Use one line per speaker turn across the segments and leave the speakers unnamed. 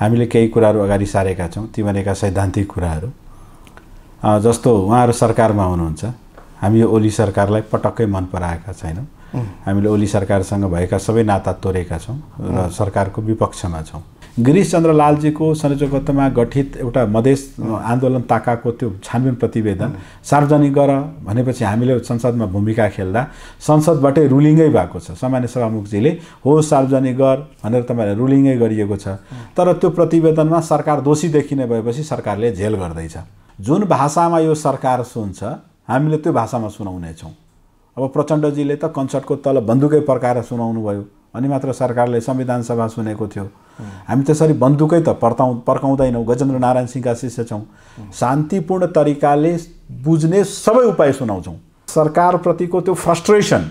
हामीले केही कुराहरू अगाडि सारेका छौँ ती भनेका सैद्धान्तिक कुराहरू। जस्तो उहाँहरू सरकारमा हुनुहुन्छ हामी यो ओली सरकारलाई पटक्कै मन पराएका छैनौँ। हामीले ओली सरकारसँग भएका सबै नाता तोडेका छौँ र सरकारको विपक्षमा छौँ। गिरिश चन्द्र लालजीको संयोजकत्वमा गठित एउटा मधेस आन्दोलन ताकाको त्यो छानबिन प्रतिवेदन सार्वजनिक गर भनेपछि हामीले संसदमा भूमिका खेल्दा संसदबाटै रुलिङै भएको छ। सामान्य सभामुखजीले हो सार्वजनिक गर भनेर तपाईँलाई रुलिङै गरिएको छ। तर त्यो प्रतिवेदनमा सरकार दोषी देखिने भएपछि सरकारले झेल गर्दैछ। जुन भाषामा यो सरकार सुन्छ हामीले त्यो भाषामा सुनाउनेछौँ अब प्रचण्डजीले त कन्सर्टको तल बन्दुकै पर्काएर सुनाउनु भयो अनि मात्र सरकारले संविधान सभा सुनेको थियो। हामी त्यसरी बन्दुकै त पर्ताउ पर्काउँदैनौँ। गजेन्द्र नारायण सिंहका शिष्य छौँ। शान्तिपूर्ण तरिकाले बुझ्ने सबै उपाय सुनाउँछौँ। सरकारप्रतिको त्यो फ्रस्ट्रेसन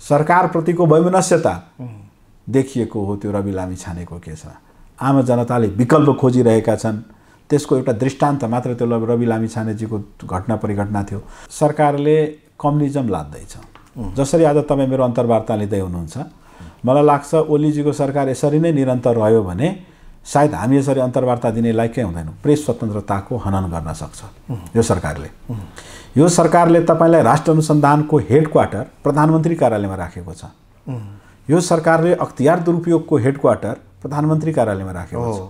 सरकारप्रतिको वैमनस्यता देखिएको हो त्यो रवि लामी छानेको केसमा। आम जनताले विकल्प खोजिरहेका छन्। त्यसको एउटा दृष्टान्त मात्र त्यो रवि लामी छानेजीको घटना परिघटना थियो। सरकारले कम्युनिजम लाद्दैछ। जसरी आज तपाईँ मेरो अन्तर्वार्ता लिँदै हुनुहुन्छ मलाई लाग्छ ओलीजीको सरकार यसरी नै निरन्तर रह्यो भने सायद हामी यसरी अन्तर्वार्ता दिने लायकै हुँदैनौँ। प्रेस स्वतन्त्रताको हनन गर्न सक्छ यो सरकारले। यो सरकारले तपाईँलाई राष्ट्र अनुसन्धानको हेड क्वार्टर प्रधानमन्त्री कार्यालयमा राखेको छ। यो सरकारले अख्तियार दुरुपयोगको हेड क्वार्टर प्रधानमन्त्री कार्यालयमा राखेको छ।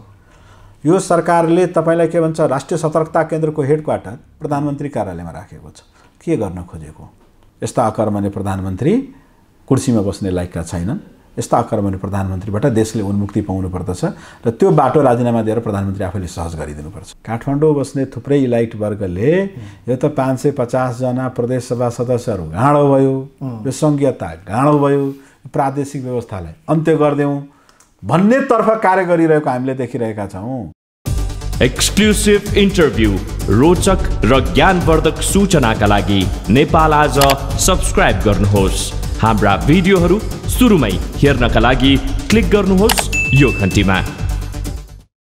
यो सरकारले तपाईँलाई के भन्छ राष्ट्रिय सतर्कता केन्द्रको हेड क्वार्टर प्रधानमन्त्री कार्यालयमा राखेको छ। के गर्न खोजेको? यस्ता अकर्मण्य प्रधानमन्त्री कुर्सीमा बस्ने लायकका छैनन्। यस्ता अकर्मण्य प्रधानमन्त्रीबाट देशले उन्मुक्ति पाउनु पर्दछ र त्यो बाटो राजीनामा दिएर प्रधानमन्त्री आफैले सहज गरिदिनुपर्छ। काठमाडौँ बस्ने थुप्रै इलाइट वर्गले यो त पाँच सय पचासजना प्रदेशसभा सदस्यहरू गाँडो भयो यो सङ्घीयता गाँडो भयो प्रादेशिक व्यवस्थालाई अन्त्य गरिदेऊ भन्नेतर्फ कार्य गरिरहेको हामीले देखिरहेका छौँ।
एक्सक्लुसिभ इन्टरभ्यू रोचक र ज्ञानवर्धक सूचनाका लागि नेपाल आज सब्सक्राइब गर्नुहोस्। हाम्रा भिडियोहरू सुरुमै हेर्नका लागि क्लिक गर्नुहोस् यो घन्टीमा।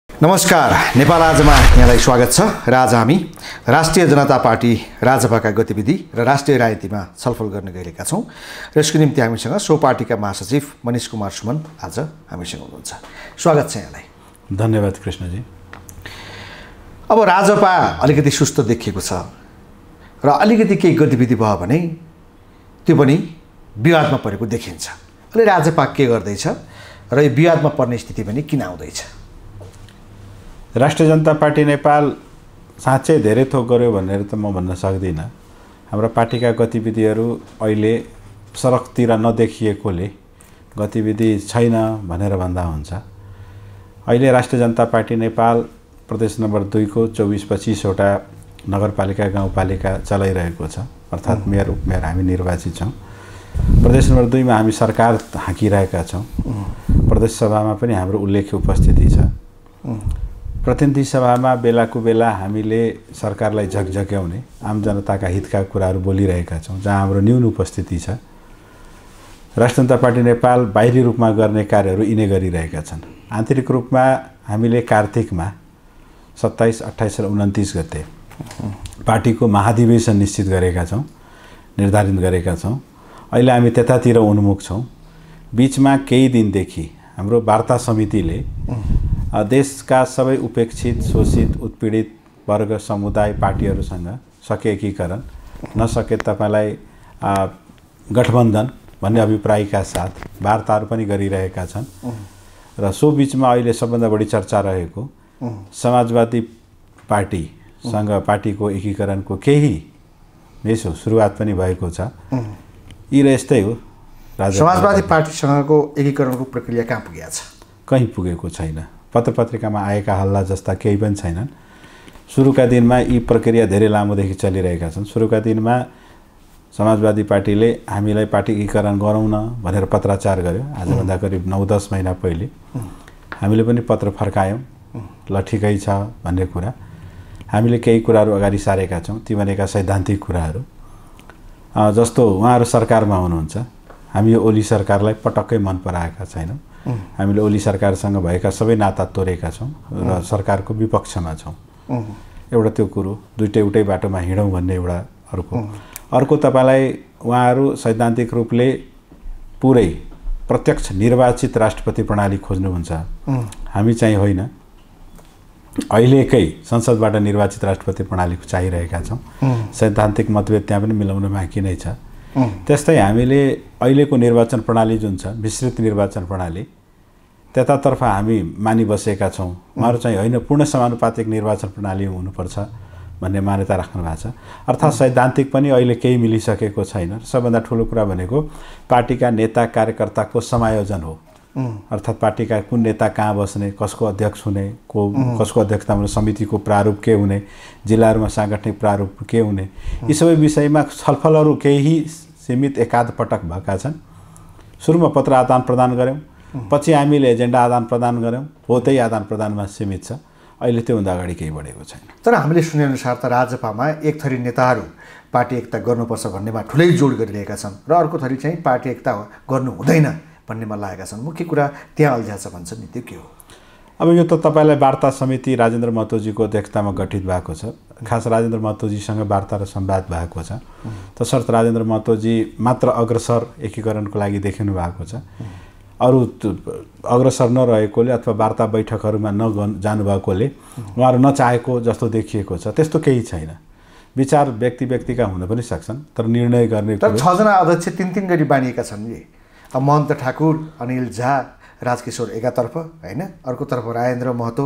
नमस्कार नेपाल आजमा यहाँलाई स्वागत छ र आज हामी राष्ट्रिय जनता पार्टी राजपाका गतिविधि र राष्ट्रिय राजनीतिमा छलफल गर्न गइरहेका छौँ। र यसको निम्ति हामीसँग सो पार्टीका महासचिव मनिष कुमार सुमन आज हामीसँग हुनुहुन्छ। स्वागत छ यहाँलाई।
धन्यवाद कृष्णजी।
अब राजपा अलिकति सुस्त देखिएको छ र अलिकति केही गतिविधि भयो भने त्यो पनि विवादमा परेको देखिन्छ। अहिले राजपा के गर्दैछ? र यो विवादमा पर्ने स्थिति पनि किन आउँदैछ?
राष्ट्रिय जनता पार्टी नेपाल साँच्चै धेरै थोक गर्यो भनेर त म भन्न सक्दिनँ। हाम्रो पार्टीका गतिविधिहरू अहिले सडकतिर नदेखिएकोले गतिविधि छैन भनेर भन्दा हुन्छ। अहिले राष्ट्रिय जनता पार्टी नेपाल प्रदेश नम्बर दुईको चौबिस पच्चिसवटा नगरपालिका गाउँपालिका चलाइरहेको छ। अर्थात् मेयर उपमेयर हामी निर्वाचित छौँ। प्रदेश नम्बर दुईमा हामी सरकार हाँकिरहेका छौँ। प्रदेश सभामा पनि हाम्रो उल्लेख्य उपस्थिति छ। प्रतिनिधि सभामा बेलाको बेला हामीले सरकारलाई झकझक्याउने आम जनताका हितका कुराहरू बोलिरहेका छौँ जहाँ हाम्रो न्यून उपस्थिति छ। राष्ट्रिय जनता पार्टी नेपाल बाहिरी रूपमा गर्ने कार्यहरू यिनै गरिरहेका छन्। आन्तरिक रूपमा हामीले कार्तिकमा सत्ताइस अट्ठाइस र उन्तिस गते पार्टीको महाधिवेशन निश्चित गरेका छौँ निर्धारित गरेका छौँ। अहिले हामी त्यतातिर उन्मुख छौँ। बिचमा केही दिनदेखि हाम्रो वार्ता समितिले देशका सबै उपेक्षित शोषित उत्पीडित वर्ग समुदाय पार्टीहरूसँग सके एकीकरण नसके तपाईँलाई गठबन्धन भन्ने अभिप्रायका साथ वार्ताहरू पनि गरिरहेका छन्। र सो बिचमा अहिले सबभन्दा बढी चर्चा रहेको समाजवादी पार्टीसँग पार्टीको एकीकरणको केही यसो सुरुवात पनि भएको छ। यी र यस्तै हो।
समाजवादी पार्टीसँगको एकीकरणको प्रक्रिया कहाँ पुगेको छ?
कहीँ पुगेको छैन। पत्र पत्रिकामा आएका हल्ला जस्ता केही पनि छैनन्। सुरुका दिनमा यी प्रक्रिया धेरै लामोदेखि चलिरहेका छन्। सुरुका दिनमा समाजवादी पार्टीले हामीलाई पार्टी एकीकरण गरौँ न भनेर पत्राचार गर्यो। आजभन्दा करिब नौ दस महिना पहिले। हामीले पनि पत्र फर्कायौँ। ल ठिकै छ भन्ने कुरा। हामीले केही कुराहरू अगाडि सारेका छौँ। ती भनेका सैद्धान्तिक कुराहरू। जस्तो उहाँहरू सरकारमा हुनुहुन्छ हामी यो ओली सरकारलाई पटक्कै मन पराएका छैनौँ। हामीले ओली सरकारसँग भएका सबै नाता तोडेका छौँ र सरकारको विपक्षमा छौँ। एउटा त्यो कुरो दुइटै एउटै बाटोमा हिँडौँ भन्ने एउटा अर्को। अर्को तपाईँलाई उहाँहरू सैद्धान्तिक रूपले पुरै प्रत्यक्ष निर्वाचित राष्ट्रपति प्रणाली खोज्नुहुन्छ। हामी चाहिँ होइन। अहिलेकै संसदबाट निर्वाचित राष्ट्रपति प्रणालीको चाहिरहेका छौँ। सैद्धान्तिक मतभेद त्यहाँ पनि मिलाउन बाँकी नै छ। त्यस्तै हामीले अहिलेको निर्वाचन प्रणाली जुन छ विस्तृत निर्वाचन प्रणाली त्यतातर्फ हामी मानिबसेका छौँ। उहाँहरू चाहिँ होइन पूर्ण समानुपातिक निर्वाचन प्रणाली हुनुपर्छ भन्ने मान्यता राख्नु भएको छ। अर्थात् सैद्धान्तिक पनि अहिले केही मिलिसकेको छैन। सबभन्दा ठुलो कुरा भनेको पार्टीका नेता कार्यकर्ताको समायोजन हो। अर्थात् पार्टीका कुन नेता कहाँ बस्ने कसको अध्यक्ष हुने को कसको अध्यक्षतामा समितिको प्रारूप के हुने जिल्लाहरूमा साङ्गठनिक प्रारूप के हुने यी सबै विषयमा छलफलहरू केही सीमित एकाध पटक भएका छन्। सुरुमा पत्र आदान प्रदान गऱ्यौँ पछि हामीले एजेन्डा आदान प्रदान गऱ्यौँ हो त्यही आदान प्रदानमा सीमित छ। अहिले त्योभन्दा अगाडि केही बढेको छैन।
तर हामीले सुनेअनुसार त राजपामा एक थरी नेताहरू पार्टी एकता गर्नुपर्छ भन्नेमा ठुलै जोड गरिरहेका छन् र अर्को थरी चाहिँ पार्टी एकता गर्नु हुँदैन। भन्नेमा लागेका छन्। मुख्य कुरा त्यहाँ अल्झ्याछ भन्छ नि त्यो के हो?
अब यो त तपाईँलाई वार्ता समिति राजेन्द्र महतोजीको अध्यक्षतामा गठित भएको छ। खास राजेन्द्र महतोजीसँग वार्ता र संवाद भएको छ। तसर्थ राजेन्द्र महतोजी मात्र अग्रसर एकीकरणको लागि देखिनु भएको छ। अरू अग्रसर नरहेकोले अथवा वार्ता बैठकहरूमा नगर्नु जानुभएकोले उहाँहरू नचाहेको जस्तो देखिएको छ। त्यस्तो केही छैन। विचार व्यक्ति व्यक्तिका हुन पनि सक्छन् तर निर्णय गर्ने
छजना अध्यक्ष तिन तिन गरी बाँडिएका छन् महन्त ठाकुर अनिल झा राजकिशोर एकातर्फ होइन? अर्कोतर्फ राजेन्द्र महतो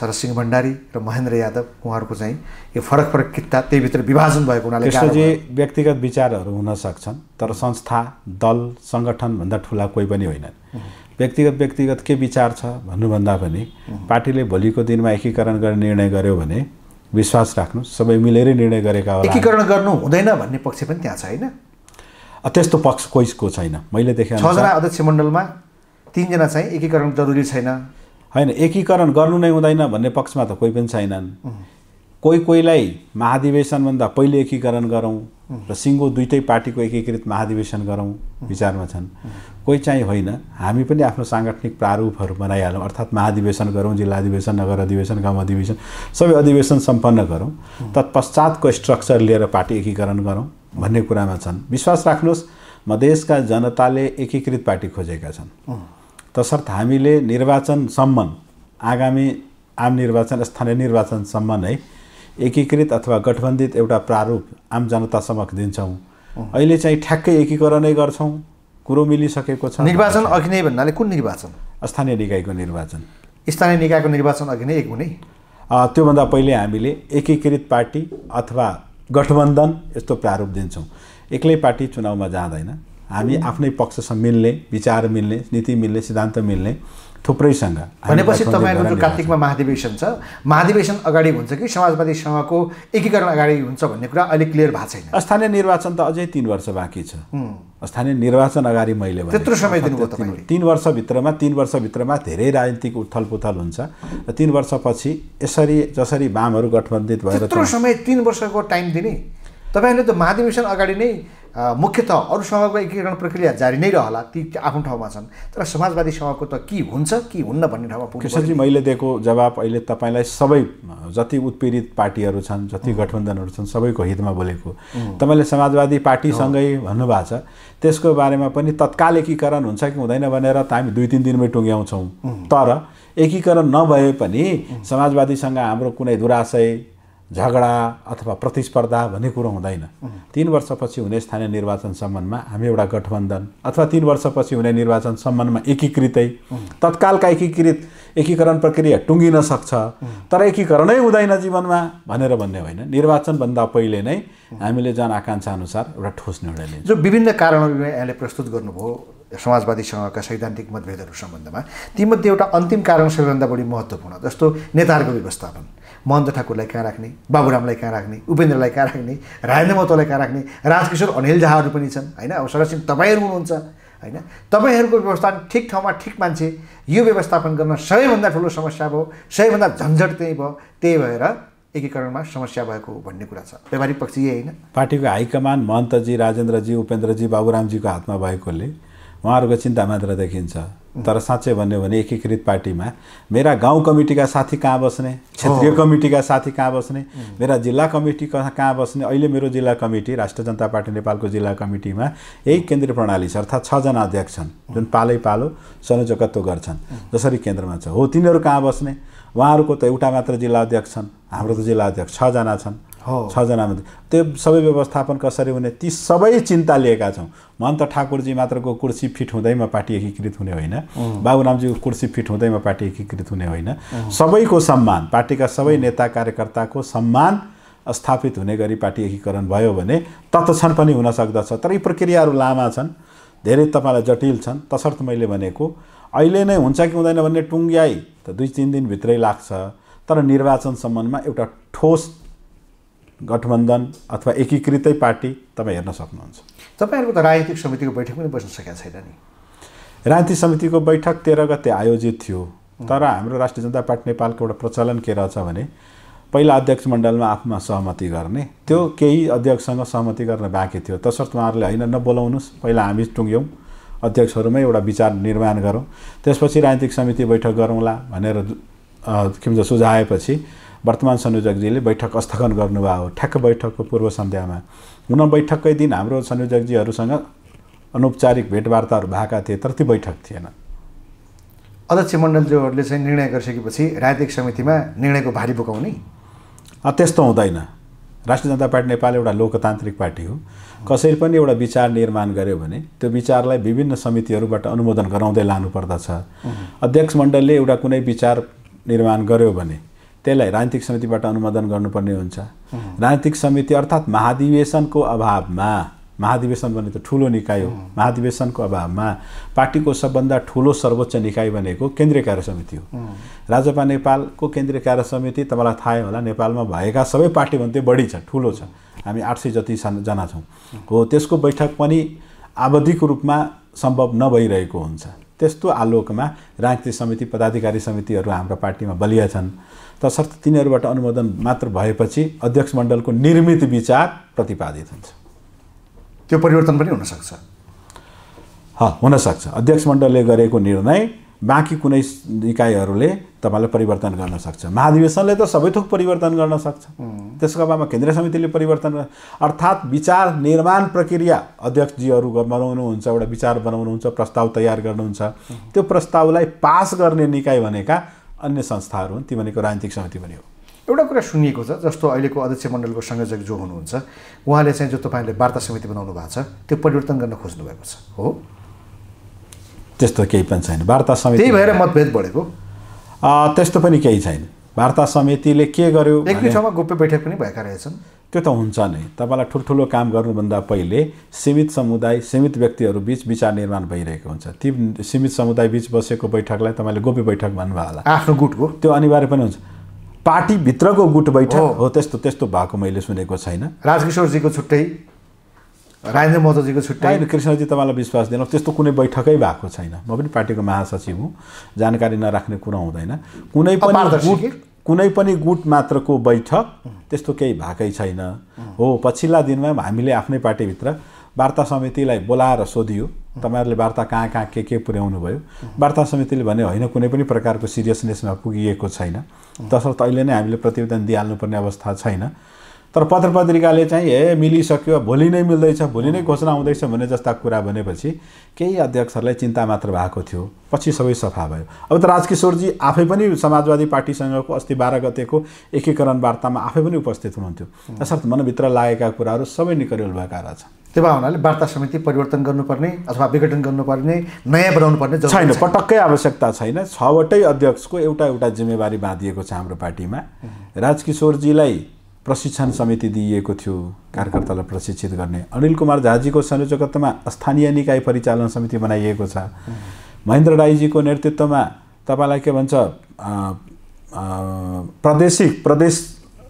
शरदसिंह भण्डारी र महेन्द्र यादव। उहाँहरूको चाहिँ यो फरक फरक किता त्यहीभित्र विभाजन भएको हुनाले
त्यसको चाहिँ व्यक्तिगत विचारहरू हुन सक्छन् तर संस्था दल सङ्गठनभन्दा ठुला कोही पनि होइनन्। व्यक्तिगत व्यक्तिगत के विचार छ भन्नुभन्दा पनि पार्टीले भोलिको दिनमा एकीकरण गर्ने निर्णय गर्यो भने विश्वास राख्नु सबै मिलेरै निर्णय गरेका होला।
एकीकरण गर्नु हुँदैन भन्ने पक्ष पनि त्यहाँ छ होइन?
त्यस्तो पक्ष कोहीको छैन। मैले देखेँ
छजना अध्यक्ष मण्डलमा तिनजना चाहिँ एकीकरण जरुरी छैन।
होइन एकीकरण गर्नु नै हुँदैन भन्ने पक्षमा त कोही पनि छैनन्। कोही कोहीलाई महाधिवेशनभन्दा पहिले एकीकरण गरौँ र सिङ्गो दुइटै पार्टीको एकीकृत महाधिवेशन गरौँ विचारमा छन्। कोही चाहिँ होइन हामी पनि आफ्नो साङ्गठनिक प्रारूपहरू बनाइहालौँ अर्थात् महाधिवेशन गरौँ जिल्ला अधिवेशन नगर अधिवेशन गाउँ अधिवेशन सबै अधिवेशन सम्पन्न गरौँ। तत्पश्चातको स्ट्रक्चर लिएर पार्टी एकीकरण गरौँ। भन्ने कुरामा छन्। विश्वास राख्नुहोस् मधेसका जनताले एकीकृत पार्टी खोजेका छन्। तसर्थ हामीले निर्वाचनसम्म आगामी आम निर्वाचन स्थानीय निर्वाचनसम्म नै एकीकृत अथवा गठबन्धित एउटा प्रारूप आम जनता समक्ष दिन्छौँ। अहिले चाहिँ ठ्याक्कै एकीकरणै गर्छौँ कुरो मिलिसकेको छ।
निर्वाचन अघि नै भन्नाले कुन निर्वाचन?
स्थानीय निकायको निर्वाचन।
स्थानीय निकायको निर्वाचन अघि नै एक हुने?
त्योभन्दा पहिले हामीले एकीकृत पार्टी अथवा गठबन्धन यस्तो प्रारूप दिन्छौँ। एक्लै पार्टी चुनावमा जाँदैन। हामी आफ्नै पक्षसँग मिल्ने विचार मिल्ने नीति मिल्ने सिद्धान्त मिल्ने थुप्रैसँग
भनेपछि तपाईँहरूको जो कार्तिकमा महाधिवेशन छ महाधिवेशन अगाडि हुन्छ कि समाजवादीसँगको एकीकरण अगाडि हुन्छ भन्ने कुरा अहिले क्लियर भएको छैन।
स्थानीय निर्वाचन त अझै तिन वर्ष बाँकी छ। स्थानीय निर्वाचन अगाडि मैले
त्यत्रो समय दिनुभयो तपाईँले।
तिन वर्षभित्रमा तिन वर्षभित्रमा धेरै राजनीतिक उथल पुथल हुन्छ र तिन वर्षपछि यसरी जसरी वामहरू गठबन्धित भएर
समय तिन वर्षको टाइम दिने। तपाईँहरूले त महाधिवेशन अगाडि नै मुख्यत अरूसँगको एकीकरण प्रक्रिया जारी नै रहला ती आफ्नो ठाउँमा छन्। तर समाजवादीसँगको त के हुन्छ कि हुन्न भन्ने ठाउँमा पुग्छ
कृष्णजी मैले दिएको जवाब अहिले तपाईँलाई सबै जति उत्पीडित पार्टीहरू छन् जति गठबन्धनहरू छन् सबैको हितमा बोलेको। तपाईँले समाजवादी पार्टीसँगै भन्नुभएको छ त्यसको बारेमा पनि तत्काल एकीकरण हुन्छ कि हुँदैन भनेर त हामी दुई तिन दिनमै टुङ्ग्याउँछौँ। तर एकीकरण नभए पनि समाजवादीसँग हाम्रो कुनै दुराशय झगडा अथवा प्रतिस्पर्धा भन्ने कुरो हुँदैन। तिन वर्षपछि हुने स्थानीय निर्वाचन सम्बन्धमा हामी एउटा गठबन्धन अथवा तिन वर्षपछि हुने निर्वाचन सम्बन्धमा एकीकृतै तत्कालका एकीकृत एकीकरण प्रक्रिया टुङ्गिन सक्छ तर एकीकरणै हुँदैन जीवनमा भनेर भन्ने होइन। निर्वाचनभन्दा पहिले नै हामीले जनआकाङ्क्षा अनुसार एउटा ठोस निर्णय लिन्छ।
जो विभिन्न कारणहरू यहाँले प्रस्तुत गर्नुभयो समाजवादीसँगका सैद्धान्तिक मतभेदहरू सम्बन्धमा तीमध्ये एउटा अन्तिम कारण सबैभन्दा बढी महत्त्वपूर्ण जस्तो नेताहरूको व्यवस्थापन। महन्त ठाकुरलाई कहाँ राख्ने बाबुरामलाई कहाँ राख्ने उपेन्द्रलाई कहाँ राख्ने राजेन्द्र महतोलाई कहाँ राख्ने राजकिशोर अनिल झाहरू पनि छन् होइन? अब सरसिंह तपाईँहरू हुनुहुन्छ होइन? तपाईँहरूको व्यवस्थापन ठिक ठाउँमा ठिक मान्छे यो व्यवस्थापन गर्न सबैभन्दा ठुलो समस्या भयो सबैभन्दा झन्झट त्यही भयो त्यही भएर एकीकरणमा समस्या भएको भन्ने कुरा छ। व्यावहारिक पक्ष यही होइन?
पार्टीको हाइकमान महन्तजी राजेन्द्रजी उपेन्द्रजी बाबुरामजीको हातमा भएकोले उहाँहरूको चिन्ता मात्र देखिन्छ। तर साँच्चै भन्यो भने एकीकृत पार्टीमा मेरा गाउँ कमिटीका साथी कहाँ बस्ने क्षेत्रीय कमिटीका साथी कहाँ बस्ने मेरा जिल्ला कमिटी कहाँ बस्ने अहिले मेरो जिल्ला कमिटी राष्ट्रिय जनता पार्टी नेपालको जिल्ला कमिटीमा यही केन्द्रीय प्रणाली छ अर्थात् छजना अध्यक्ष छन् जुन पालै पालो संयोजकत्व गर्छन्। जसरी केन्द्रमा छ। हो तिनीहरू कहाँ बस्ने? उहाँहरूको त एउटा मात्र जिल्ला अध्यक्ष छन् हाम्रो त जिल्ला अध्यक्ष छजना छन्।
हो।
छजना मात्रै त्यो सबै व्यवस्थापन कसरी हुने ती सबै चिन्ता लिएका छौँ। महन्त ठाकुरजी मात्रको कुर्सी फिट हुँदैमा पार्टी एकीकृत हुने होइन। बाबुरामजीको कुर्सी फिट हुँदैमा पार्टी एकीकृत हुने होइन। सबैको सम्मान पार्टीका सबै नेता कार्यकर्ताको सम्मान स्थापित हुने गरी पार्टी एकीकरण भयो भने तत्क्षण पनि हुन सक्दछ। तर यी प्रक्रियाहरू लामा छन् धेरै तपाईँलाई जटिल छन्। तसर्थ मैले भनेको अहिले नै हुन्छ कि हुँदैन भन्ने टुङ्ग्याई त दुई तिन दिनभित्रै लाग्छ। तर निर्वाचनसम्ममा एउटा ठोस गठबन्धन अथवा एकीकृतै पार्टी तपाईँ हेर्न सक्नुहुन्छ।
तपाईँहरूको त राजनीतिक समितिको बैठक पनि बस्न सकेका छैन नि।
राजनीति समितिको बैठक तेह्र गते आयोजित थियो। तर हाम्रो राष्ट्रिय जनता पार्टी नेपालको एउटा प्रचलन के रहेछ भने पहिला अध्यक्ष मण्डलमा आफूमा सहमति गर्ने त्यो केही अध्यक्षसँग सहमति गर्न बाँकी थियो। तसर्थ उहाँहरूले होइन नबोलाउनुहोस् पहिला हामी टुङ्ग्यौँ अध्यक्षहरूमै एउटा विचार निर्माण गरौँ। त्यसपछि राजनीतिक समिति बैठक गरौँला भनेर के भन्छ सुझाएपछि वर्तमान संयोजकजीले बैठक स्थगन गर्नुभयो। हो ठ्याक्क बैठकको पूर्व सन्ध्यामा हुन बैठककै दिन हाम्रो संयोजकजीहरूसँग अनौपचारिक भेटवार्ताहरू भएका थिए तर ती बैठक थिएन।
अध्यक्ष मण्डलज्यूहरूले चाहिँ निर्णय गरिसकेपछि राजनीतिक समितिमा निर्णयको भारी बोकाउने?
त्यस्तो हुँदैन। राष्ट्रिय जनता पार्टी नेपाल एउटा लोकतान्त्रिक पार्टी हो। कसैले पनि एउटा विचार निर्माण गर्यो भने त्यो विचारलाई विभिन्न समितिहरूबाट अनुमोदन गराउँदै लानुपर्दछ। अध्यक्ष मण्डलले एउटा कुनै विचार निर्माण गर्यो भने त्यसलाई राजनीतिक समितिबाट अनुमोदन गर्नुपर्ने हुन्छ। राजनीतिक समिति अर्थात् महाधिवेशनको अभावमा महाधिवेशन भने त ठुलो निकाय हो। महाधिवेशनको अभावमा पार्टीको सबभन्दा ठुलो सर्वोच्च निकाय भनेको केन्द्रीय कार्य समिति हो। राजपा नेपालको केन्द्रीय कार्य समिति तपाईँलाई थाहै होला नेपालमा भएका सबै पार्टीभन्दा बढी छ ठुलो छ। हामी आठ सय जति जना छौँ। हो त्यसको बैठक पनि आवधिक रूपमा सम्भव नभइरहेको हुन्छ। त्यस्तो आलोकमा राजनीतिक समिति पदाधिकारी समितिहरू हाम्रो पार्टीमा बलिया छन्। तसर्थ तिनीहरूबाट अनुमोदन मात्र भएपछि अध्यक्ष मण्डलको निर्मित विचार प्रतिपादित हुन्छ।
त्यो परिवर्तन पनि हुनसक्छ।
ह हुनसक्छ। अध्यक्ष मण्डलले गरेको निर्णय बाँकी कुनै इकाइहरूले तपाईँलाई परिवर्तन गर्न सक्छ। महाधिवेशनले त सबै थोक परिवर्तन गर्न सक्छ। त्यसको अभावमा केन्द्रीय समितिले परिवर्तन अर्थात् विचार निर्माण प्रक्रिया अध्यक्षजीहरू बनाउनुहुन्छ एउटा विचार बनाउनुहुन्छ प्रस्ताव तयार गर्नुहुन्छ। त्यो प्रस्तावलाई पास गर्ने निकाय भनेका अन्य संस्थाहरू हुन् ती भनेको राजनीतिक समिति पनि हो।
एउटा कुरा सुनिएको छ जस्तो अहिलेको अध्यक्ष मण्डलको संयोजक जो हुनुहुन्छ उहाँले चाहिँ जो तपाईँले वार्ता समिति बनाउनु भएको छ त्यो परिवर्तन गर्न खोज्नु भएको छ हो?
त्यस्तो केही पनि छैन। वार्ता समिति
त्यही भएर मतभेद बढेको।
त्यस्तो पनि केही छैन। वार्ता समितिले के गर्यो
एक दुई ठाउँमा गोप्य बैठक पनि भएका रहेछन्।
त्यो त हुन्छ नै। तपाईँलाई ठुल्ठुलो काम गर्नुभन्दा पहिले सीमित समुदाय सीमित व्यक्तिहरू बिच विचार निर्माण भइरहेको हुन्छ। ती सीमित समुदाय बिच बसेको बैठकलाई तपाईँले गोप्य बैठक भन्नुभयो होला।
आफ्नो गुटको।
त्यो अनिवार्य पनि हुन्छ। पार्टीभित्रको गुट बैठक
हो।
त्यस्तो त्यस्तो भएको मैले सुनेको छैन।
राजकिशोरजीको छुट्टै राजेन्द्र महतोजीको छुट्टै।
होइन कृष्णजी तपाईँलाई विश्वास दिनु त्यस्तो कुनै बैठकै भएको छैन। म पनि पार्टीको महासचिव हुँ। जानकारी नराख्ने कुरा हुँदैन। कुनै पनि? कुनै पनि गुट मात्रको बैठक त्यस्तो केही भएकै छैन। हो पछिल्ला दिनमा हामीले आफ्नै पार्टीभित्र वार्ता समितिलाई बोलाएर सोधियो। तपाईँहरूले वार्ता कहाँ कहाँ के के पुर्याउनु भयो? वार्ता समितिले भने होइन कुनै पनि प्रकारको सिरियसनेसमा पुगिएको छैन। तसर्थ अहिले नै हामीले प्रतिवेदन दिइहाल्नुपर्ने अवस्था छैन। तर पत्र पत्रिकाले चाहिँ ए मिलिसक्यो भोलि नै मिल्दैछ भोलि नै घोषणा हुँदैछ भन्ने जस्ता कुरा भनेपछि केही अध्यक्षहरूलाई चिन्ता मात्र भएको थियो। पछि सबै सफा भयो। अब त राजकिशोरजी आफै पनि समाजवादी पार्टीसँगको अस्ति बाह्र गतेको एकीकरण वार्तामा आफै पनि उपस्थित हुनुहुन्थ्यो। तसर्थ मनभित्र लागेका कुराहरू सबै निकरेल भएका रहेछन्
त्यो भए हुनाले वार्ता समिति परिवर्तन गर्नुपर्ने अथवा विघटन गर्नुपर्ने नयाँ बनाउनु पर्ने जरुरी
छैन। पटक्कै आवश्यकता छैन। छवटै अध्यक्षको एउटा एउटा जिम्मेवारी बाँधिएको छ हाम्रो पार्टीमा। राजकिशोरजीलाई प्रशिक्षण समिति दिइएको थियो। कार्यकर्तालाई प्रशिक्षित गर्ने। अनिल कुमार झाजीको संयोजकत्वमा स्थानीय निकाय परिचालन समिति बनाइएको छ। महेन्द्र राईजीको नेतृत्वमा तपाईँलाई के भन्छ प्रादेशिक प्रदेश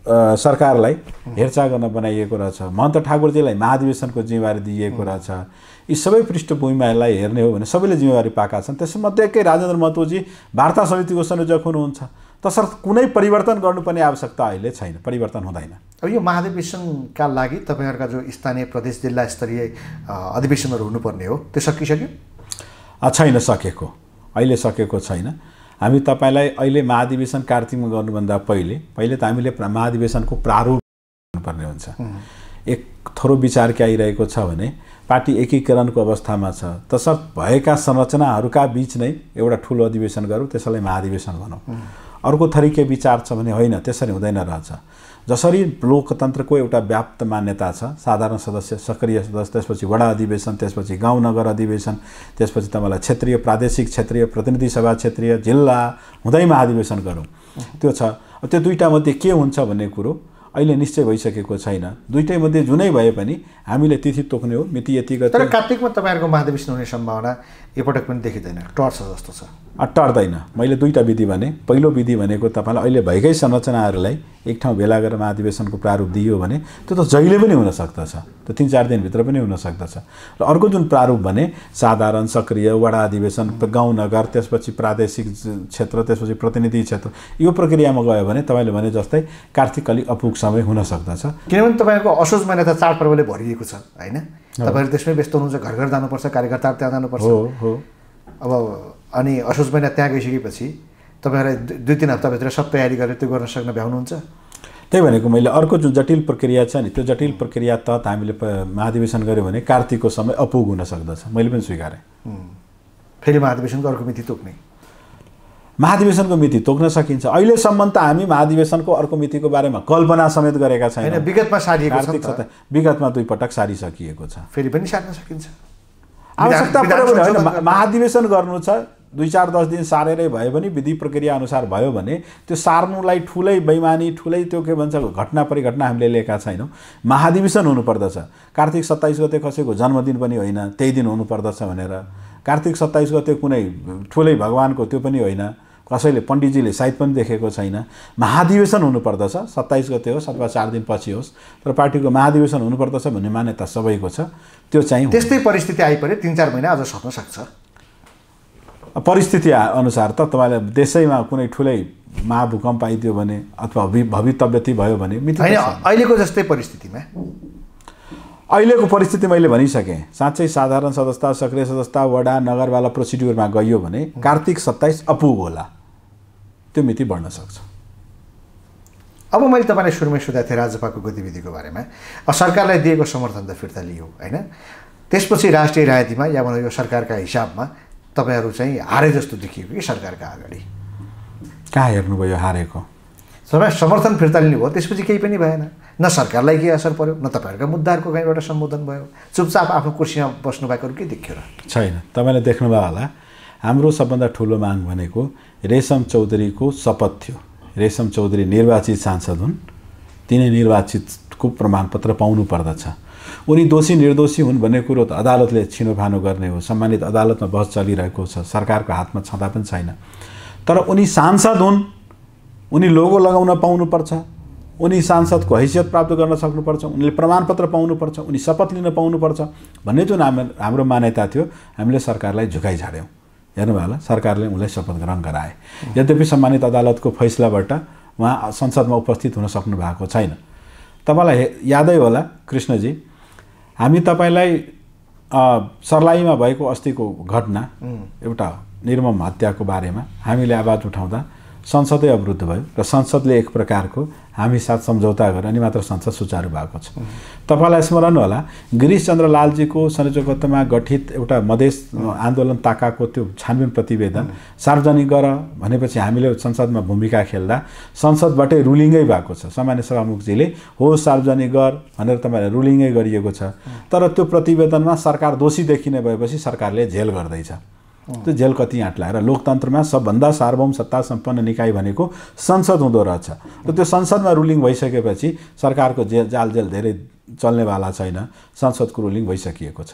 सरकारलाई हेरचाह गर्न बनाइएको रहेछ। महन्त ठाकुरजीलाई महाधिवेशनको जिम्मेवारी दिइएको रहेछ। यी सबै पृष्ठभूमिलाई हेर्ने हो भने सबैले जिम्मेवारी पाएका छन्। त्यसमध्ये एकै राजेन्द्र महतोजी वार्ता समितिको संयोजक हुनुहुन्छ। तसर्थ कुनै परिवर्तन गर्नुपर्ने आवश्यकता अहिले छैन परिवर्तन हुँदैन।
अब यो महाधिवेशनका लागि तपाईँहरूका जो स्थानीय प्रदेश जिल्ला स्तरीय अधिवेशनहरू हुनुपर्ने हो त्यो सकिसक्यो?
छैन सकेको। अहिले सकेको छैन। हामी तपाईँलाई अहिले महाधिवेशन कार्तिकमा गर्नुभन्दा पहिले पहिले त हामीले महाधिवेशनको प्रारूप गर्नुपर्ने हुन्छ। एक थोरो विचार के आइरहेको छ भने पार्टी एकीकरणको अवस्थामा छ। तसर्थ भएका संरचनाहरूका बिच नै एउटा ठुलो अधिवेशन गरौँ त्यसैलाई महाधिवेशन भनौँ। अर्को थरीकै विचार छ भने होइन त्यसरी हुँदैन रहेछ। जसरी लोकतन्त्रको एउटा व्याप्त मान्यता छ साधारण सदस्य सक्रिय सदस्य त्यसपछि वडा अधिवेशन त्यसपछि गाउँ नगर अधिवेशन त्यसपछि तपाईँलाई क्षेत्रीय प्रादेशिक क्षेत्रीय प्रतिनिधि सभा क्षेत्रीय जिल्ला हुँदै महाधिवेशन गरौँ। त्यो छ। त्यो दुईवटा मध्ये के हुन्छ भन्ने कुरो अहिले निश्चय भइसकेको छैन। दुइटै मध्ये जुनै भए पनि हामीले तिथि तोक्ने हो। मिति यति
तर कार्तिकमा तपाईँहरूको महाधिवेशन हुने सम्भावना एकपटक पनि देखिँदैन। टर्छ जस्तो छ।
टर्दैन मैले दुईवटा विधि भने पहिलो विधि भनेको तपाईँलाई अहिले भएकै संरचनाहरूलाई एक ठाउँ भेला गरेर महाधिवेशनको प्रारूप दियो भने त्यो त जहिले पनि हुनसक्दछ त्यो तिन चार दिनभित्र पनि हुनसक्दछ र अर्को जुन प्रारूप भने साधारण सक्रिय वडा अधिवेशन गाउँ नगर त्यसपछि प्रादेशिक क्षेत्र त्यसपछि प्रतिनिधि क्षेत्र यो प्रक्रियामा गयो भने तपाईँले भने जस्तै कार्तिक अलिक अपुग समय हुन सक्दछ।
किनभने तपाईँको असोज महिना त चाडपर्वले भरिएको छ होइन? तपाईँहरू त्यसमै व्यस्त हुनुहुन्छ घर घर जानुपर्छ कार्यकर्ताहरू त्यहाँ जानुपर्छ।
हो हो।
अब अनि असोज महिना त्यहाँ गइसकेपछि तपाईँहरूलाई दुई तिन हप्ताभित्र सब तयारी गरेर त्यो गर्न सक्न भ्याउनुहुन्छ
त्यही भनेको मैले अर्को जुन जटिल प्रक्रिया छ नि त्यो जटिल प्रक्रिया तहत हामीले महाधिवेशन गऱ्यो भने कार्तिकको समय अपुग हुन सक्दछ। मैले पनि स्वीकारेँ।
फेरि महाधिवेशनको अर्को मिति तोक्ने।
महाधिवेशनको मिति तोक्न सकिन्छ। अहिलेसम्म त हामी महाधिवेशनको अर्को मितिको बारेमा कल्पना समेत गरेका छैनौँ।
विगतमा सारिएको
सत्ता विगतमा दुई पटक सारिसकिएको छ।
फेरि पनि सार्न सकिन्छ।
आवश्यकता पऱ्यो होइन महाधिवेशन गर्नु छ दुई चार दस दिन सारेरै भयो भने विधि प्रक्रिया अनुसार भयो भने त्यो सार्नुलाई ठुलै बैमानी ठुलै त्यो के भन्छ घटना परिघटना हामीले लिएका छैनौँ। महाधिवेशन हुनुपर्दछ। कार्तिक सत्ताइस गते कसैको जन्मदिन पनि होइन त्यही दिन हुनुपर्दछ भनेर। कार्तिक सत्ताइस गते कुनै ठुलै भगवान्को त्यो पनि होइन। कसैले पण्डितजीले सायद पनि देखेको छैन। महाधिवेशन हुनुपर्दछ। सत्ताइस गते होस् अथवा चार दिनपछि होस्। तर पार्टीको महाधिवेशन हुनुपर्दछ भन्ने मान्यता सबैको छ। त्यो चाहिँ
त्यस्तै परिस्थिति आइपऱ्यो तिन चार महिना अझ सक्न सक्छ।
परिस्थिति अनुसार त तपाईँलाई देशैमा कुनै ठुलै महाभूकम्प आइदियो भने अथवा भवितव्यति भयो भने
अहिलेको जस्तै परिस्थितिमा?
अहिलेको परिस्थिति मैले भनिसकेँ। साँच्चै साधारण सदस्यता सक्रिय सदस्यता वडा नगरवाला प्रोसिड्युरमा गइयो भने कार्तिक सत्ताइस अपुग होला। त्यो मिति बढ्न सक्छ।
अब मैले तपाईँलाई सुरुमै सोधेको थिएँ राजपाको गतिविधिको बारेमा। सरकारलाई दिएको समर्थन त फिर्ता लियो होइन? त्यसपछि राष्ट्रिय राजनीतिमा या भनौँ यो सरकारका हिसाबमा तपाईँहरू चाहिँ हारे जस्तो देखिएको कि सरकारका अगाडि।
कहाँ हेर्नुभयो हारेको?
तपाईँ समर्थन फिर्ता लिनुभयो त्यसपछि केही पनि भएन। न सरकारलाई केही असर पर्यो न तपाईँहरूका मुद्दाहरूको कहीँबाट सम्बोधन भयो। चुपचाप आफ्नो कुर्सीमा बस्नुभएकोहरू के देखियो र?
छैन। तपाईँले देख्नुभयो होला हाम्रो सबभन्दा ठुलो माग भनेको रेशम चौधरीको शपथ थियो। रेशम चौधरी निर्वाचित सांसद हुन्। तिनै निर्वाचितको प्रमाणपत्र पाउनु पर्दछ। उनी दोषी निर्दोषी हुन् भन्ने कुरो त अदालतले छिनोफानो गर्ने हो। सम्मानित अदालतमा बहस चलिरहेको छ। सरकारको हातमा छँदा पनि छैन। तर उनी सांसद हुन्। उनी लोगो लगाउन पाउनुपर्छ उनी सांसदको हैसियत प्राप्त गर्न सक्नुपर्छ उनले प्रमाणपत्र पाउनुपर्छ उनी शपथ लिन पाउनुपर्छ भन्ने जुन हाम्रो मान्यता थियो हामीले सरकारलाई झुकाइ झाड्यौँ हेर्नुभयो होला सरकारले उनलाई शपथ ग्रहण गराए। यद्यपि सम्मानित अदालतको फैसलाबाट उहाँ संसदमा उपस्थित हुन सक्नु भएको छैन। तपाईँलाई यादै होला कृष्णजी। हामी तपाईँलाई सर्लाहीमा भएको अस्तिको घटना एउटा निर्मम हत्याको बारेमा हामीले आवाज उठाउँदा संसदै अवरुद्ध भयो र संसदले एक प्रकारको हामी साथ सम्झौता गरेर अनि मात्र संसद सुचारू भएको छ। तपाईँलाई स्मरण होला गिरिशचन्द्र लालजीको संयोजकत्वमा गठित एउटा मधेस आन्दोलन ताकाको त्यो छानबिन प्रतिवेदन सार्वजनिक गर भनेपछि हामीले संसदमा भूमिका खेल्दा संसदबाटै रुलिङै भएको छ। सामान्य सभामुखजीले हो सार्वजनिक गर भनेर तपाईँलाई रुलिङै गरिएको छ। तर त्यो प्रतिवेदनमा सरकार दोषी देखिने भएपछि सरकारले झेल गर्दैछ। त्यो जेल कति आँट लगाएर लोकतन्त्रमा सबभन्दा सार्वभौम सत्ता सम्पन्न निकाय भनेको संसद हुँदो रहेछ। र त्यो संसदमा रुलिङ भइसकेपछि सरकारको जेल जाल जेल धेरै चल्नेवाला छैन। संसदको रुलिङ भइसकिएको छ।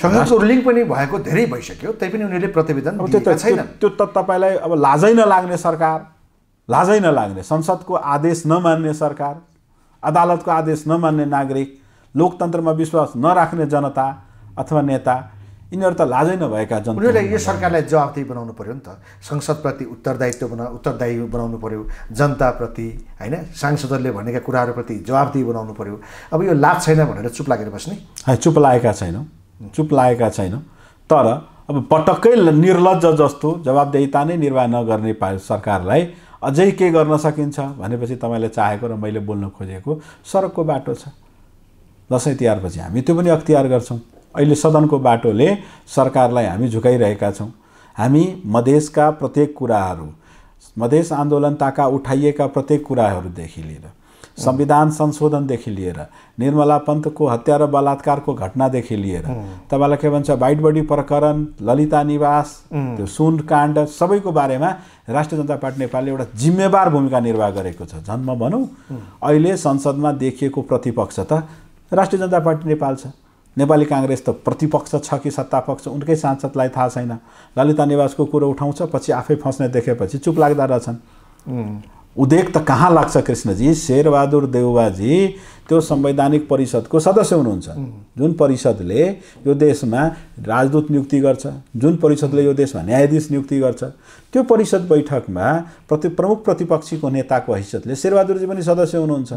संसदको रुलिङ पनि भएको धेरै भइसक्यो तै पनि उनीहरूले प्रतिवेदन
त्यो त छैन त्यो त तपाईँलाई अब लाजै नलाग्ने सरकार लाजै नलाग्ने। संसदको आदेश नमान्ने सरकार अदालतको आदेश नमान्ने नागरिक लोकतन्त्रमा विश्वास नराख्ने जनता अथवा नेता यिनीहरू त लाजै नभएका जनता
उनीहरूले यो सरकारलाई जवाबदेही बनाउनु पऱ्यो नि त। संसदप्रति उत्तरदायित्व बना उत्तरदायी बनाउनु पऱ्यो जनताप्रति होइन? सांसदहरूले भनेका कुराहरूप्रति जवाबदेही बनाउनु पऱ्यो अब यो लाभ छैन भनेर चुप लागेर बस्ने।
चुप लागेका छैनौँ। चुप लागेका छैनौँ। तर अब पटक्कै निर्लज जस्तो जवाबदेहिता नै निर्वाह नगर्ने पा सरकारलाई अझै के गर्न सकिन्छ भनेपछि तपाईँले चाहेको र मैले बोल्न खोजेको सडकको बाटो छ। दसैँ तिहारपछि हामी त्यो पनि अख्तियार गर्छौँ। अहिले सदनको बाटोले सरकारलाई हामी झुकाइरहेका छौँ। हामी मधेसका प्रत्येक कुराहरू मधेस आन्दोलनताका उठाइएका प्रत्येक कुराहरूदेखि लिएर संविधान संशोधनदेखि लिएर निर्मला पन्तको हत्या र बलात्कारको घटनादेखि लिएर तपाईँलाई के भन्छ वाइट बडी प्रकरण ललिता निवास त्यो सुन काण्ड सबैको बारेमा राष्ट्रिय जनता पार्टी नेपालले एउटा जिम्मेवार भूमिका निर्वाह गरेको छ। झन् म भनौँ अहिले संसदमा देखिएको प्रतिपक्ष त राष्ट्रिय जनता पार्टी नेपाल छ। नेपाली काङ्ग्रेस त प्रतिपक्ष छ कि सत्तापक्ष उनकै सांसदलाई थाहा छैन। ललिता निवासको कुरो उठाउँछ पछि आफै फस्ने देखेपछि चुप लाग्दा रहेछन्। उदेक त कहाँ लाग्छ कृष्णजी? शेरबहादुर देउवाजी त्यो संवैधानिक परिषदको सदस्य हुनुहुन्छ। जुन परिषदले यो देशमा राजदूत नियुक्ति गर्छ जुन परिषदले यो देशमा न्यायाधीश नियुक्ति गर्छ त्यो परिषद बैठकमा प्रति प्रमुख प्रतिपक्षीको नेताको हैसियतले शेरबहादुरजी पनि सदस्य हुनुहुन्छ।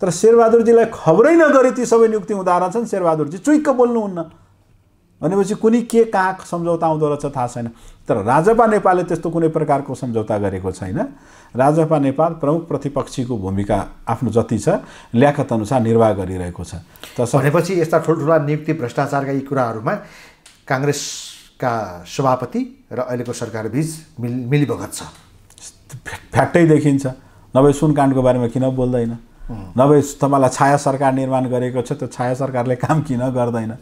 तर शेरबहादुरजीलाई खबरै नगरी ती सबै नियुक्ति हुँदा रहेछन् शेरबहादुरजी चुइक्क बोल्नुहुन्न। भनेपछि कुनै के कहाँ सम्झौता आउँदो रहेछ थाहा छैन। तर राजपा नेपालले त्यस्तो कुनै प्रकारको सम्झौता गरेको छैन। राजपा नेपाल प्रमुख प्रतिपक्षीको भूमिका आफ्नो जति छ ल्याखत अनुसार निर्वाह गरिरहेको छ।
भनेपछि यस्ता ठुल्ठुला नियुक्ति भ्रष्टाचारका यी कुराहरूमा काङ्ग्रेसका सभापति र अहिलेको सरकारबीच मिल मिलीभगत छ?
फ्याक्टै देखिन्छ। नभए सुनकाण्डको बारेमा किन बोल्दैन? नभए तपाईँलाई छाया सरकार निर्माण गरेको छ त्यो छाया सरकारले काम किन गर्दैन?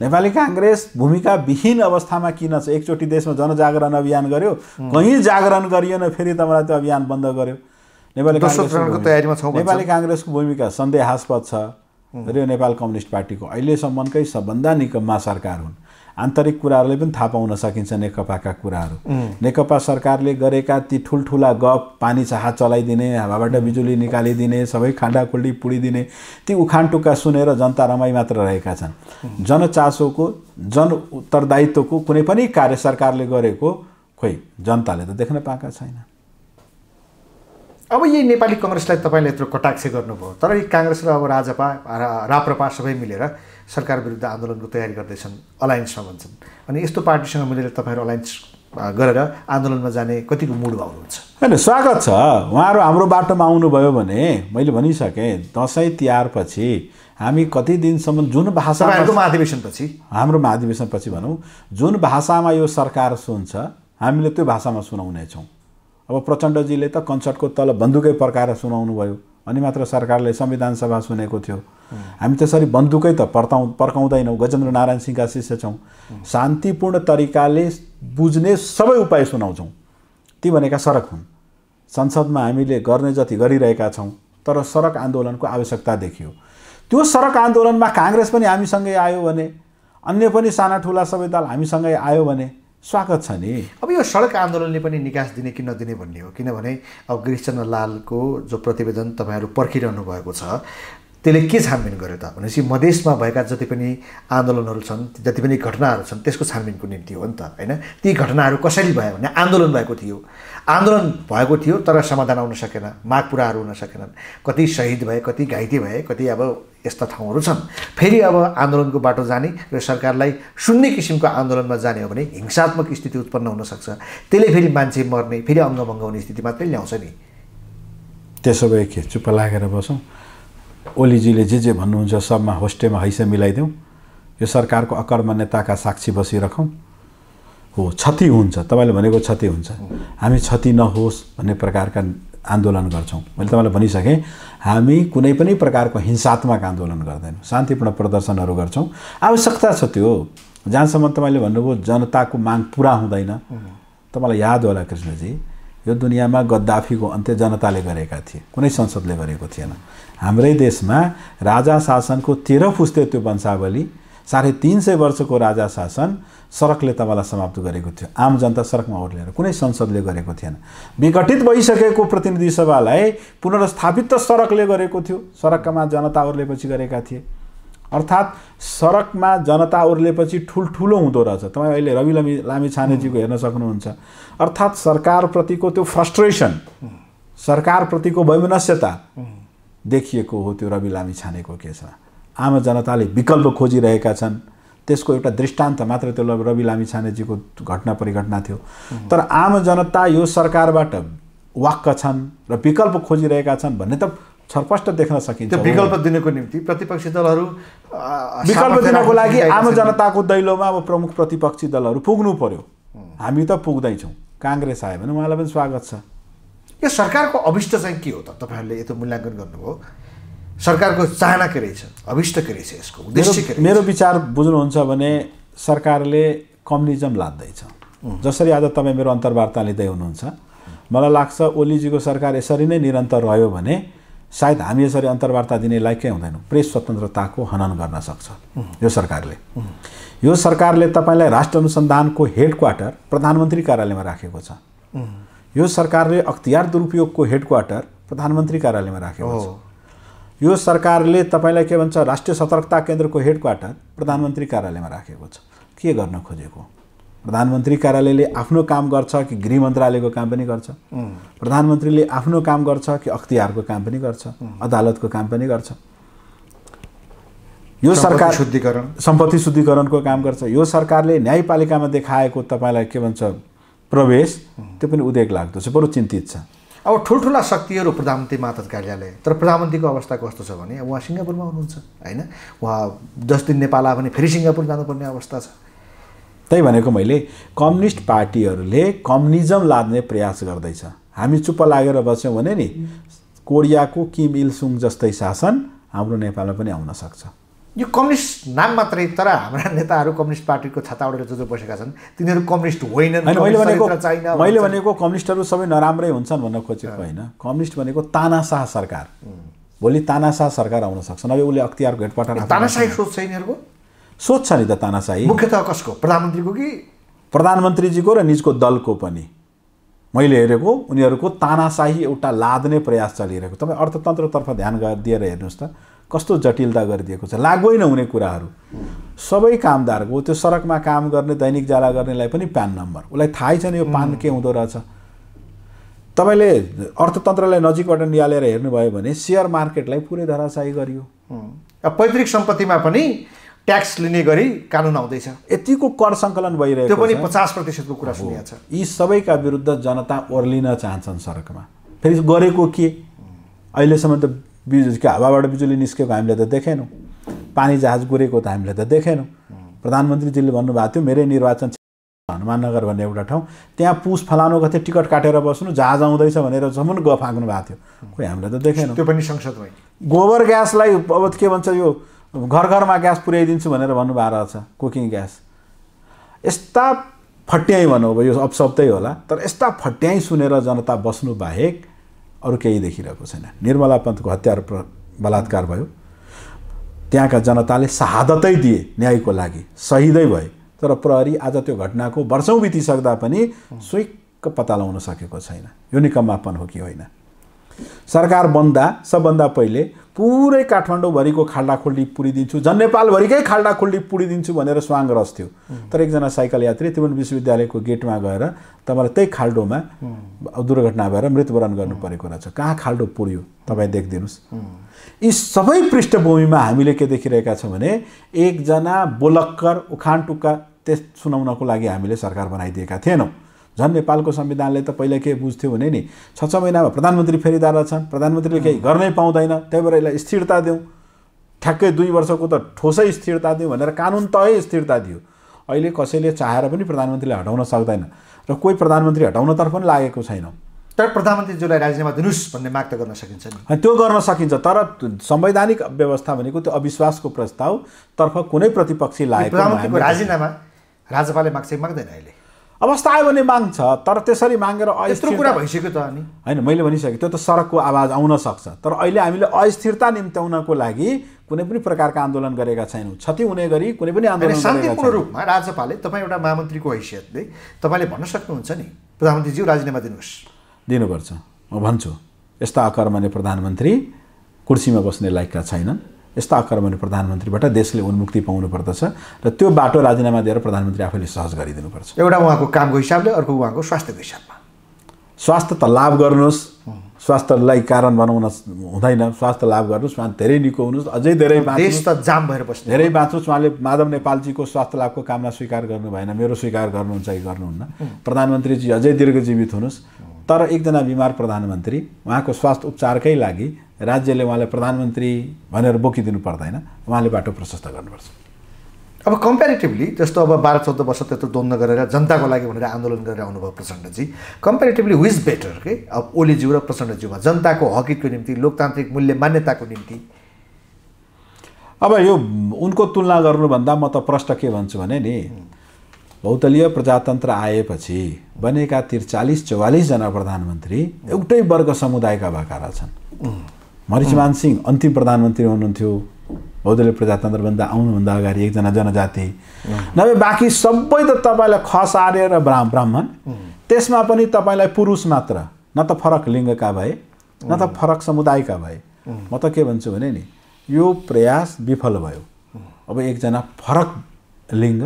नेपाली काङ्ग्रेस भूमिका विहीन अवस्थामा किन छ? एकचोटि देशमा जनजागरण अभियान गर्यो कहीँ जागरण गरिएन फेरि तपाईँलाई त्यो अभियान बन्द गर्यो। नेपाली काङ्ग्रेसको
तयारीमा छौँ
नेपाली काङ्ग्रेसको भूमिका सन्देहास्पद छ। र यो नेपाल कम्युनिस्ट पार्टीको अहिलेसम्मकै सबभन्दा निकममा सरकार हुन्। आन्तरिक कुराहरूले पनि थाहा पाउन सकिन्छ नेकपाका कुराहरू। नेकपा सरकारले गरेका ती ठुल्ठुला गफ पानी हात चलाइदिने हावाबाट बिजुली निकालिदिने सबै खाँडाखुल्डी पुडिदिने ती उखान टुक्का सुनेर जनता रमाइ मात्र रहेका छन्। जनचासोको जन उत्तरदायित्वको कुनै पनि कार्य सरकारले गरेको खोइ जनताले त देख्न पाएका छैन।
अब यही नेपाली कङ्ग्रेसलाई तपाईँले यत्रो कटाक्ष गर्नुभयो तर यी काङ्ग्रेस र अब राजपा राप्रपा सबै मिलेर सरकार विरुद्ध आन्दोलनको तयारी गर्दैछन् अलायन्समा भन्छन्। अनि यस्तो पार्टीसँग मिलेर तपाईँहरू अलायन्स गरेर आन्दोलनमा जाने कतिको मुड आउनुहुन्छ
होइन स्वागत छ। उहाँहरू हाम्रो बाटोमा आउनुभयो भने मैले भनिसकेँ दसैँ तिहारपछि हामी कति दिनसम्म जुन भाषा
महाधिवेशनपछि
हाम्रो महाधिवेशनपछि भनौँ जुन भाषामा यो सरकार सुन्छ हामीले त्यो भाषामा सुनाउनेछौँ। अब प्रचण्डजीले त कन्सर्टको तल बन्दुकै पर्काएर सुनाउनु भयो अनि मात्र सरकारले संविधान सभा सुनेको थियो। हामी त्यसरी बन्दुकै त पर्ताउ पर्काउँदैनौँ। गजेन्द्र नारायण सिंहका शिष्य छौँ। शान्तिपूर्ण तरिकाले बुझ्ने सबै उपाय सुनाउँछौँ। ती भनेका सडक हुन्। संसदमा हामीले गर्ने जति गरिरहेका छौँ तर सडक आन्दोलनको आवश्यकता देखियो। त्यो सडक आन्दोलनमा काङ्ग्रेस पनि हामीसँगै आयो भने अन्य पनि साना ठुला सबै दल हामीसँगै आयो भने स्वागत छ नि।
अब यो सडक आन्दोलनले पनि निकास दिने कि नदिने भन्ने हो। किनभने अब गिरिशचन्द्र लालको जो प्रतिवेदन तपाईँहरू पर्खिरहनु भएको छ त्यसले के छानबिन गर्यो त? भनेपछि मधेसमा भएका जति पनि आन्दोलनहरू छन् जति पनि घटनाहरू छन् त्यसको छानबिनको निम्ति हो नि त होइन? ती घटनाहरू कसरी भयो भने आन्दोलन भएको थियो। आन्दोलन भएको थियो तर समाधान आउन सकेन माग पुराहरू हुन सकेनन्। कति शहीद भए कति घाइते भए कति अब यस्ता ठाउँहरू छन्। फेरि अब आन्दोलनको बाटो जाने र सरकारलाई सुन्ने किसिमको आन्दोलनमा जाने हो भने हिंसात्मक स्थिति उत्पन्न हुनसक्छ त्यसले फेरि मान्छे मर्ने फेरि अङ्गभङ्ग हुने स्थिति मात्रै ल्याउँछ नि।
त्यसो भए के? चुप्प लागेर बसौँ। ओलीजीले जे जे भन्नुहुन्छ सबमा होस्टेमा हैसे मिलाइदेऊ यो सरकारको अकर्मण्यताका साक्षी बसिरहँ हो क्षति हुन्छ। तपाईँले भनेको क्षति हुन्छ। हामी क्षति नहोस् भन्ने प्रकारका आन्दोलन गर्छौँ। मैले तपाईँलाई भनिसकेँ हामी कुनै पनि प्रकारको हिंसात्मक आन्दोलन गर्दैनौँ। शान्तिपूर्ण प्रदर्शनहरू गर्छौँ। आवश्यकता छ त्यो। जहाँसम्म तपाईँले भन्नुभयो जनताको माग पुरा हुँदैन। तपाईँलाई याद होला कृष्णजी यो दुनियाँमा गद्दाफीको अन्त्य जनताले गरेका थिए। कुनै संसदले गरेको थिएन। हाम्रै देशमा राजा शासनको तेह्र फुस्ते त्यो वंशावली साढे तिन सय वर्षको राजा शासन सडकले तपाईँलाई समाप्त गरेको थियो। आम जनता सडकमा ओर्लेर कुनै संसदले गरेको थिएन। विघटित भइसकेको प्रतिनिधि सभालाई पुनर्स्थापित त सडकले गरेको थियो। सडकमा जनता ओर्लेपछि गरेका थिए। अर्थात् सडकमा जनता ओर्लेपछि ठुल्ठुलो हुँदो रहेछ। तपाईँ अहिले रवि लामी लामी छानेजीको हेर्न सक्नुहुन्छ। अर्थात् सरकारप्रतिको त्यो फ्रस्ट्रेसन सरकारप्रतिको वैमनस्यता देखिएको हो त्यो रवि लामी छानेको केसमा आम जनताले विकल्प खोजिरहेका छन्। त्यसको एउटा दृष्टान्त मात्र त्यो रवि लामी छानेजीको घटना परिघटना थियो। तर आम जनता यो सरकारबाट वाक्क छन् र विकल्प खोजिरहेका छन् भन्ने त छरपष्ट देख्न सकिन्छ
विकल्प दिनको निम्ति प्रतिपक्षी दलहरू
विकल्प दिनको लागि आम जनताको दैलोमा अब प्रमुख प्रतिपक्षी दलहरू पुग्नु पर्यो। हामी त पुग्दैछौँ। काङ्ग्रेस आयो भने उहाँलाई पनि स्वागत छ।
यो सरकारको अभिष्ट चाहिँ के हो त? तपाईँहरूले यतो मूल्याङ्कन गर्नुभयो। सरकारको चाहना के रहेछ? अभिष्ट के रहेछ यसको? उद्देश्य के
मेरो मेरो विचार बुझ्नुहुन्छ भने सरकारले कम्युनिजम लाद्दैछ जसरी आज तपाईँ मेरो अन्तर्वार्ता लिँदै हुनुहुन्छ मलाई लाग्छ ओलीजीको सरकार यसरी नै निरन्तर रह्यो भने सायद हामी यसरी अन्तर्वार्ता दिने लायकै हुँदैनौँ। प्रेस स्वतन्त्रताको हनन गर्न सक्छ यो सरकारले। यो सरकारले तपाईँलाई राष्ट्र अनुसन्धानको हेड क्वार्टर प्रधानमन्त्री कार्यालयमा राखेको छ। यो सरकारले अख्तियार दुरुपयोगको हेड क्वार्टर प्रधानमन्त्री कार्यालयमा राखेको छ। यो सरकारले तपाईँलाई के भन्छ राष्ट्रिय सतर्कता केन्द्रको हेड क्वार्टर प्रधानमन्त्री कार्यालयमा राखेको छ। के गर्न खोजेको? प्रधानमन्त्री कार्यालयले आफ्नो काम गर्छ कि गृह मन्त्रालयको काम पनि गर्छ? प्रधानमन्त्रीले आफ्नो काम गर्छ कि अख्तियारको काम पनि गर्छ? अदालतको काम पनि गर्छ? यो सरकार
शुद्धिकरण।
सम्पत्ति शुद्धिकरणको काम गर्छ। यो सरकारले न्यायपालिकामा देखाएको तपाईँलाई के भन्छ प्रवेश त्यो पनि उदेक लाग्दो छ बरु चिन्तित छ।
अब ठुल्ठुला शक्तिहरू प्रधानमन्त्री मातहत कार्यालय तर प्रधानमन्त्रीको अवस्था कस्तो छ भने उहाँ सिङ्गापुरमा हुनुहुन्छ होइन? उहाँ दस दिन नेपाल आयो भने फेरि सिङ्गापुर जानुपर्ने अवस्था छ।
त्यही भनेको मैले कम्युनिस्ट पार्टीहरूले कम्युनिजम लाद्ने प्रयास गर्दैछ। हामी चुप्प लागेर बस्यौँ भने नि कोरियाको किम इल सुङ जस्तै शासन हाम्रो नेपालमा पनि आउन सक्छ।
यो कम्युनिस्ट नाम मात्रै तर हाम्रा नेताहरू कम्युनिस्ट पार्टीको छाता ओढेर जो जो बसेका छन्। तिनीहरू कम्युनिस्ट होइनन्
होइन मैले भनेको कम्युनिस्टहरू सबै नराम्रै हुन्छन् भन्न खोजेको होइन। कम्युनिस्ट भनेको तानाशाह सरकार। भोलि तानाशाह सरकार आउन सक्छ नभए उसले अख्तियारको आफै
तानाशाही सोच छ यिनीहरूको?
सोध्छ नि त तानाशाही।
मुख्यतः कसको? प्रधानमन्त्रीको कि?
प्रधानमन्त्रीजीको र निजको दलको पनि। मैले हेरेको उनीहरूको तानाशाही एउटा लाद्ने प्रयास चलिरहेको। तपाईँ अर्थतन्त्रतर्फ ध्यान दिएर हेर्नुहोस् त। कस्तो जटिलता गरिदिएको छ? लागै नहुने कुराहरू। सबै कामदारको त्यो सडकमा काम गर्ने दैनिक ज्याला गर्नेलाई पनि प्यान नम्बर। उसलाई थाहै छैन यो पान के हुँदो रहेछ। तपाईँले अर्थतन्त्रलाई नजिकबाट निहालेर हेर्नुभयो भने सेयर मार्केटलाई पुरै धराशायी गरियो।
पैतृक सम्पत्तिमा पनि ट्याक्स लिने गरी कानुन आउँदैछ।
यतिको कर सङ्कलन
त्यो
भइरहेको
पनि
छ।
पचास प्रतिशतको कुरा सुनिएको छ।
यी सबैका विरुद्ध जनता ओर्लिन चाहन्छन् सडकमा। फेरि गरेको के? अहिलेसम्म त बिजुलीको हावाबाट बिजुली निस्केको हामीले त देखेनौँ। पानी जहाज गुरेको त हामीले त देखेनौँ। प्रधानमन्त्रीजीले भन्नुभएको थियो मेरै निर्वाचन हनुमाननगर भन्ने एउटा ठाउँ। त्यहाँ पुस फलानु गथे टिकट काटेर बस्नु जहाज आउँदैछ भनेर सम्म गफ हाँक्नु भएको थियो। खोइ हामीले त देखेनौँ।
त्यो पनि संसदमै
गोबर ग्यासलाई अब के भन्छ यो घर घरमा ग्यास पुर्याइदिन्छु भनेर भन्नुभएको रहेछ कुकिङ ग्यास। यस्ता फट्याइ भनौँ अब यो अपशब्दै होला तर यस्ता फट्याइ सुनेर जनता बस्नु बाहेक अरू केही देखिरहेको छैन। निर्मला पन्तको हत्या र प्र- बलात्कार भयो। त्यहाँका जनताले शहादतै दिए न्यायको लागि। सहिदै भए। तर प्रहरी आज त्यो घटनाको वर्षौँ बितिसक्दा पनि सुइक्क पत्ता लगाउन सकेको छैन। यो निकम्मापन हो कि होइन? सरकार बन्दा सबभन्दा पहिले पुरै काठमाडौँभरिको खाल्डाखुल्डी पुरिदिन्छु। झन् नेपालभरिकै खाल्डाखुल्डी पुरिदिन्छु भनेर स्वाङ रस थियो। तर एकजना साइकल यात्री त्रिभुवन विश्वविद्यालयको गेटमा गएर तपाईँलाई त्यही खाल्डोमा दुर्घटना भएर मृत्युवरण गर्नु परेको रहेछ। कहाँ खाल्डो पुर्यो? तपाईँ देखिदिनुहोस्। यी सबै पृष्ठभूमिमा हामीले के देखिरहेका छौँ भने एकजना बोलक्कर उखान टुक्का त्यस सुनाउनको लागि हामीले सरकार बनाइदिएका थिएनौँ। झन् नेपालको संविधानले त पहिला के बुझ्थ्यो भने नि छ छ महिनामा प्रधानमन्त्री फेरिँदा रहेछन् प्रधानमन्त्रीले केही गर्नै पाउँदैन त्यही भएर यसलाई स्थिरता दिउँ। ठ्याक्कै दुई वर्षको त ठोसै स्थिरता दिउँ भनेर कानुन तै स्थिरता दियो। अहिले कसैले चाहेर पनि प्रधानमन्त्रीले हटाउन सक्दैन र कोही प्रधानमन्त्री हटाउनतर्फ पनि लागेको छैन।
तर प्रधानमन्त्रीज्यूलाई राजीनामा दिनुहोस् भन्ने माग त गर्न सकिन्छ नि।
त्यो गर्न सकिन्छ तर संवैधानिक व्यवस्था भनेको त्यो अविश्वासको प्रस्तावतर्फ कुनै प्रतिपक्षी लागेको
राजीनामा राज्यपालले माग्छ कि माग्दैन अहिले।
अवस्था आयो भने माग्छ तर त्यसरी मागेर
यत्रो कुरा भइसक्यो त अनि।
होइन मैले भनिसकेँ त्यो त सडकको आवाज आउन सक्छ। तर अहिले हामीले अस्थिरता निम्त्याउनको लागि कुनै पनि प्रकारका आन्दोलन गरेका छैनौँ। क्षति हुने गरी कुनै पनि आन्दोलन
शान्तिपूर्ण रूपमा राज्यपालले तपाईँ एउटा महामन्त्रीको हैसियतले तपाईँले भन्न सक्नुहुन्छ नि। प्रधानमन्त्रीज्यू राजीनामा दिनुहोस्।
दिनुपर्छ। म भन्छु यस्ता अकर्मण्य प्रधानमन्त्री कुर्सीमा बस्ने लायकका छैनन्। यस्ता अकर्मण्य प्रधानमन्त्रीबाट देशले उन्मुक्ति पाउनु पर्दछ र त्यो बाटो राजीनामा दिएर प्रधानमन्त्री आफैले सहज गरिदिनुपर्छ।
एउटा उहाँको कामको हिसाबले अर्को उहाँको स्वास्थ्यको हिसाबमा।
स्वास्थ्य त लाभ गर्नुहोस् स्वास्थ्यलाई कारण बनाउन हुँदैन स्वास्थ्य लाभ गर्नुहोस् उहाँ धेरै निको हुनुहोस् अझै धेरै
देश त जाम भएर बस्ने।
धेरै बाँच्नुहोस् उहाँले माधव नेपालजीको स्वास्थ्य लाभको कामना स्वीकार गर्नु भएन मेरो स्वीकार गर्नुहुन्छ कि गर्नुहुन्न। प्रधानमन्त्रीजी अझै दीर्घजीवित हुनुहोस्। तर एकजना बिमार प्रधानमन्त्री उहाँको स्वास्थ्य उपचारकै लागि राज्यले उहाँलाई प्रधानमन्त्री भनेर बोकिदिनु पर्दैन। उहाँले बाटो प्रशस्त गर्नुपर्छ।
अब कम्पेरिटिभली जस्तो अब बाह्र चौध वर्ष त्यत्रो द्वन्द्व गरेर जनताको लागि भनेर आन्दोलन गरेर आउनुभयो प्रचण्डजी। कम्पेरिटिभली विज बेटर के अब ओलीज्यू र प्रचण्डज्यूमा जनताको हकितको निम्ति लोकतान्त्रिक मूल्य मान्यताको निम्ति।
अब यो उनको तुलना गर्नुभन्दा म त प्रष्ट के भन्छु भने नि बहुदलीय प्रजातन्त्र आएपछि बनेका त्रिचालिस चौवालिसजना प्रधानमन्त्री एउटै वर्ग समुदायका भएका रहेछन्। मरिचमान सिंह अन्तिम प्रधानमन्त्री हुनुहुन्थ्यो। बहुदलीय प्रजातन्त्रभन्दा आउनुभन्दा अगाडि एकजना जनजाति। नभए बाँकी सबै त तपाईँलाई खस आर्य र ब्रा ब्राह्मण। त्यसमा पनि तपाईँलाई पुरुष मात्र। न त फरक लिङ्गका भए न त फरक समुदायका भए। म त के भन्छु भने नि यो प्रयास विफल भयो। अब एकजना फरक लिङ्ग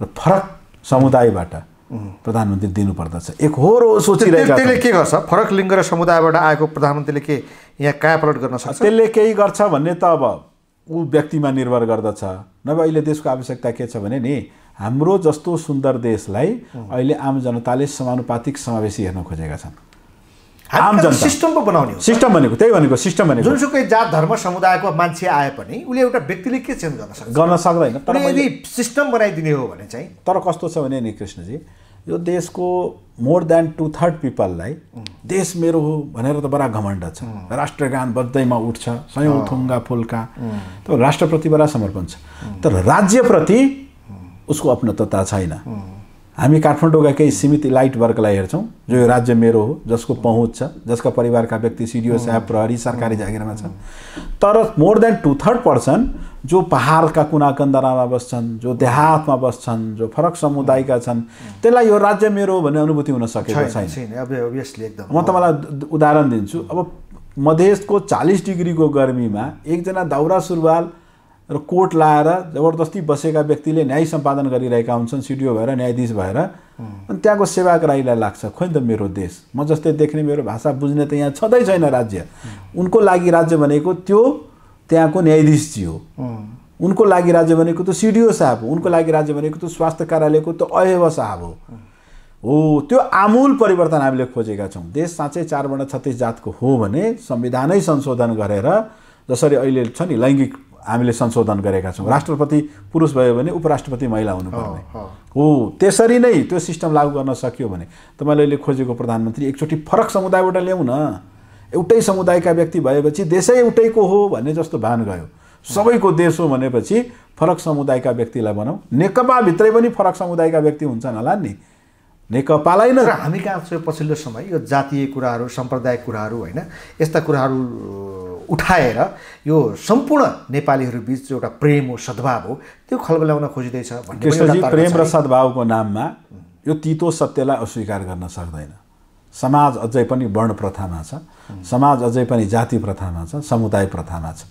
र फरक समुदायबाट प्रधानमन्त्री दिनुपर्दछ। एक हो
त्यसले
सोचिरहेका
त्यसले। के गर्छ? फरक लिङ्ग र समुदायबाट आएको प्रधानमन्त्रीले के यहाँ कायापलट गर्न सक्छ?
त्यसले केही गर्छ भन्ने त अब ऊ व्यक्तिमा निर्भर गर्दछ। नभए अहिले देशको आवश्यकता के छ भने नि हाम्रो जस्तो सुन्दर देशलाई अहिले आम जनताले समानुपातिक समावेशी हेर्न खोजेका छन्। आम जनता।
सिस्टम पो बनाउने
सिस्टम भनेको त्यही भनेको सिस्टम भनेको।
जुनसुकै जात धर्म समुदायको मान्छे आए पनि उसले एउटा व्यक्तिले के चेन्ज गर्न सक्छ?
गर्न सक्दैन। तर
यदि सिस्टम बनाइदिने हो भने चाहिँ?
तर कस्तो छ भने नि कृष्णजी यो देशको मोर देन टु थर्ड पिपललाई देश मेरो हो भनेर त बडा घमण्ड छ। राष्ट्रगान बज्दैमा उठ्छ सयौँ थुङ्गा फुल्का। त राष्ट्रप्रति बडा समर्पण छ। तर राज्यप्रति उसको अपनत्वता छैन। हामी काठमाडौँका केही सीमित लाइट वर्गलाई हेर्छौँ जो यो राज्य मेरो हो जसको पहुँच छ जसका परिवारका व्यक्ति सिडिओ साहब प्रहरी सरकारी जागिरमा छन्। तर more than two third person जो पहाडका कुना कन्दरामा बस्छन् जो देहातमा बस्छन् जो फरक समुदायका छन् त्यसलाई यो राज्य मेरो हो भन्ने अनुभूति हुन सकेको
छैन एकदम
म तपाईँलाई उदाहरण दिन्छु। अब मधेसको चालिस डिग्रीको गर्मीमा एकजना दाउरा सुरुवाल र कोट लाएर जबरजस्ती बसेका व्यक्तिले न्याय सम्पादन गरिरहेका हुन्छन् सिडिओ भएर न्यायाधीश भएर। अनि त्यहाँको सेवाग्राहीलाई लाग्छ खोइ त मेरो देश म जस्तै देख्ने मेरो भाषा बुझ्ने त यहाँ छँदै छैन राज्य। उनको लागि राज्य भनेको त्यो त्यहाँको न्यायाधीशजी हो। उनको लागि राज्य भनेको त सिडिओ साहब हो। उनको लागि राज्य भनेको त स्वास्थ्य कार्यालयको त अहेव साहब हो। हो त्यो आमूल परिवर्तन हामीले खोजेका छौँ। देश साँच्चै चार वर्ण छत्तिस जातको हो भने संविधानै संशोधन गरेर जसरी अहिले छ नि लैङ्गिक हामीले संशोधन गरेका छौँ। राष्ट्रपति पुरुष भयो भने उपराष्ट्रपति महिला हुनुपर्ने। हो त्यसरी नै त्यो सिस्टम लागू गर्न सकियो भने तपाईँले अहिले खोजेको प्रधानमन्त्री एकचोटि फरक समुदायबाट ल्याउँ न। एउटै समुदायका व्यक्ति भएपछि देशै एउटैको हो भन्ने जस्तो भान गयो। सबैको देश हो भनेपछि फरक समुदायका व्यक्तिलाई बनाऊ नेकपाभित्रै पनि फरक समुदायका व्यक्ति हुन्छन् होला नि। नेकपालाई नै
हामी कहाँ पछिल्लो समय यो जातीय कुराहरू साम्प्रदायिक कुराहरू होइन? यस्ता कुराहरू उठाएर यो सम्पूर्ण नेपालीहरू बिच एउटा प्रेम हो सद्भाव हो त्यो खलबल्याउन खोजिँदैछ भन्ने
प्रेम र। सद्भावको नाममा यो तितो सत्यलाई अस्वीकार गर्न सक्दैन। समाज अझै पनि वर्ण प्रथामा छ समाज अझै पनि जाति प्रथामा छ समुदाय प्रथामा छ।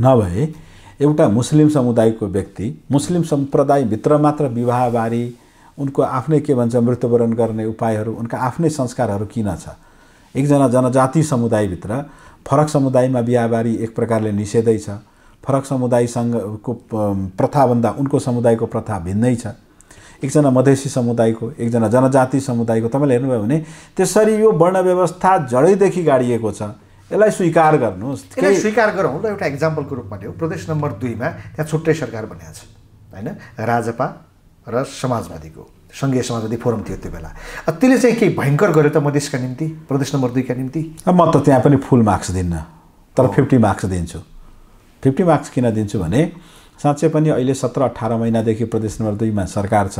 नभए एउटा मुस्लिम समुदायको व्यक्ति मुस्लिम सम्प्रदायभित्र मात्र विवाहबारी उनको आफ्नै के भन्छ मृत्युवरण गर्ने उपायहरू उनका आफ्नै संस्कारहरू किन छ? एकजना जनजाति समुदायभित्र फरक समुदायमा बिहाबारी एक प्रकारले निषेधै छ। फरक समुदायसँगको प्रथाभन्दा उनको समुदायको प्रथा भिन्नै छ। एकजना मधेसी समुदायको एकजना जनजाति समुदायको तपाईँले हेर्नुभयो भने त्यसरी यो वर्ण व्यवस्था जडैदेखि गाडिएको छ। यसलाई स्वीकार गर्नुहोस्।
यसलाई
केही-
स्वीकार गरौँ र एउटा इक्जाम्पलको रूपमा लियो प्रदेश नम्बर दुईमा त्यहाँ छुट्टै सरकार बनिएको छ। होइन? राजपा र समाजवादीको। सङ्घीय समाजवादी फोरम थियो त्यो बेला। त्यसले चाहिँ केही भयङ्कर गर्यो त मधेसका निम्ति प्रदेश नम्बर दुईका निम्ति?
अब म त त्यहाँ पनि फुल मार्क्स दिन्न तर फिफ्टी मार्क्स दिन्छु। फिफ्टी मार्क्स किन दिन्छु भने साँच्चै पनि अहिले सत्र अठार महिनादेखि प्रदेश नम्बर दुईमा सरकार छ।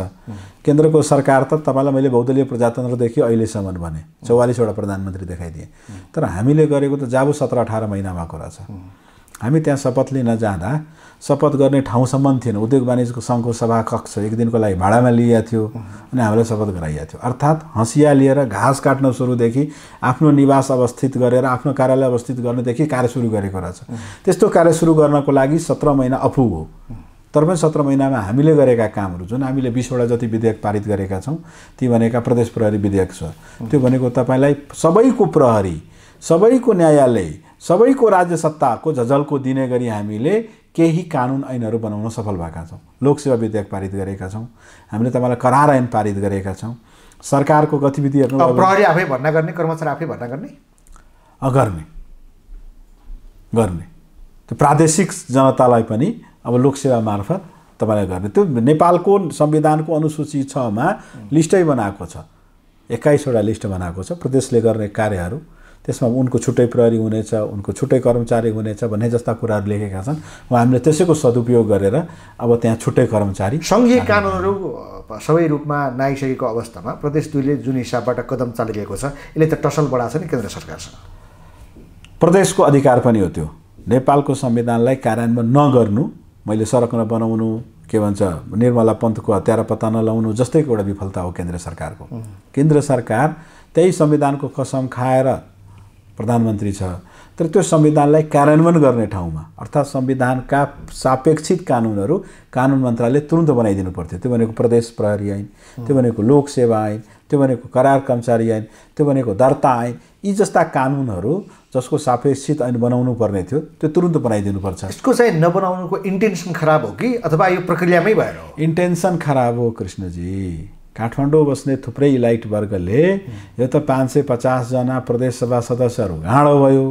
केन्द्रको सरकार त तपाईँलाई मैले बहुदलीय प्रजातन्त्रदेखि अहिलेसम्म भने चौवालिसवटा प्रधानमन्त्री देखाइदिएँ। तर हामीले गरेको त जाबु सत्र अठार महिनामा कुरा छ। हामी त्यहाँ शपथ लिन जाँदा शपथ गर्ने ठाउँसम्म थिएन। उद्योग वाणिज्यको सङ्घको सभा कक्ष एक दिनको लागि भाडामा लिएको थियो अनि हामीलाई शपथ गराइएको थियो। अर्थात् हँसिया लिएर घाँस काट्न सुरुदेखि आफ्नो निवास अवस्थित गरेर आफ्नो कार्यालय अवस्थित गर्नेदेखि कार्य सुरु गरेको रहेछ। त्यस्तो कार्य सुरु गर्नको लागि सत्र महिना अफु हो। तर पनि सत्र महिनामा हामीले गरेका कामहरू जुन हामीले बिसवटा जति विधेयक पारित गरेका छौँ ती भनेका प्रदेश प्रहरी विधेयक छ। त्यो भनेको तपाईँलाई सबैको प्रहरी सबैको न्यायालय सबैको राज्य सत्ताको झझल्को दिने गरी हामीले केही कानुन ऐनहरू बनाउन सफल भएका छौँ। लोकसेवा विधेयक पारित गरेका छौँ। हामीले तपाईँलाई करार ऐन पारित गरेका छौँ। सरकारको गतिविधिहरू
प्रहरी आफै भर्ना गर्ने कर्मचारी आफै भर्ना गर्ने?
गर्ने। गर्ने। त्यो प्रादेशिक जनतालाई पनि अब लोकसेवा मार्फत तपाईँलाई गर्ने। त्यो नेपालको संविधानको अनुसूची छमा लिस्टै बनाएको छ। एक्काइसवटा लिस्ट बनाएको छ। प्रदेशले गर्ने कार्यहरू त्यसमा उनको छुट्टै प्रहरी हुनेछ उनको छुट्टै कर्मचारी हुनेछ भन्ने जस्ता कुराहरू लेखेका छन्। अब हामीले त्यसैको सदुपयोग गरेर अब त्यहाँ छुट्टै कर्मचारी
सङ्घीय कानुनहरू सबै रूपमा नआइसकेको अवस्थामा प्रदेश दुईले जुन हिसाबबाट कदम चालिरहेको छ यसले त टसल बढाएको छ नि केन्द्र सरकारसँग?
प्रदेशको अधिकार पनि हो त्यो। नेपालको संविधानलाई कार्यान्वयन नगर्नु मैले सडक नबनाउनु के भन्छ निर्मला पन्तको हत्यारा पत्ता नलाउनु जस्तैको एउटा विफलता हो केन्द्र सरकारको। केन्द्र सरकार त्यही संविधानको कसम खाएर प्रधानमन्त्री छ। तर त्यो संविधानलाई कार्यान्वयन गर्ने ठाउँमा अर्थात् संविधानका सापेक्षित कानुनहरू कानुन मन्त्रालयले तुरन्त बनाइदिनु पर्थ्यो। त्यो भनेको प्रदेश प्रहरी ऐन त्यो भनेको लोक सेवा ऐन त्यो भनेको करार कर्मचारी ऐन त्यो भनेको दर्ता ऐन यी जस्ता कानुनहरू जसको सापेक्षित ऐन बनाउनु पर्ने थियो त्यो तुरन्त बनाइदिनुपर्छ
यसको चाहिँ नबनाउनुको इन्टेन्सन खराब हो कि अथवा यो प्रक्रियामै भएर हो?
इन्टेन्सन खराब हो कृष्णजी। काठमाडौँ बस्ने थुप्रै इलाइट वर्गले यो त पाँच सय पचासजना प्रदेश सभा सदस्यहरू गाँडो भयो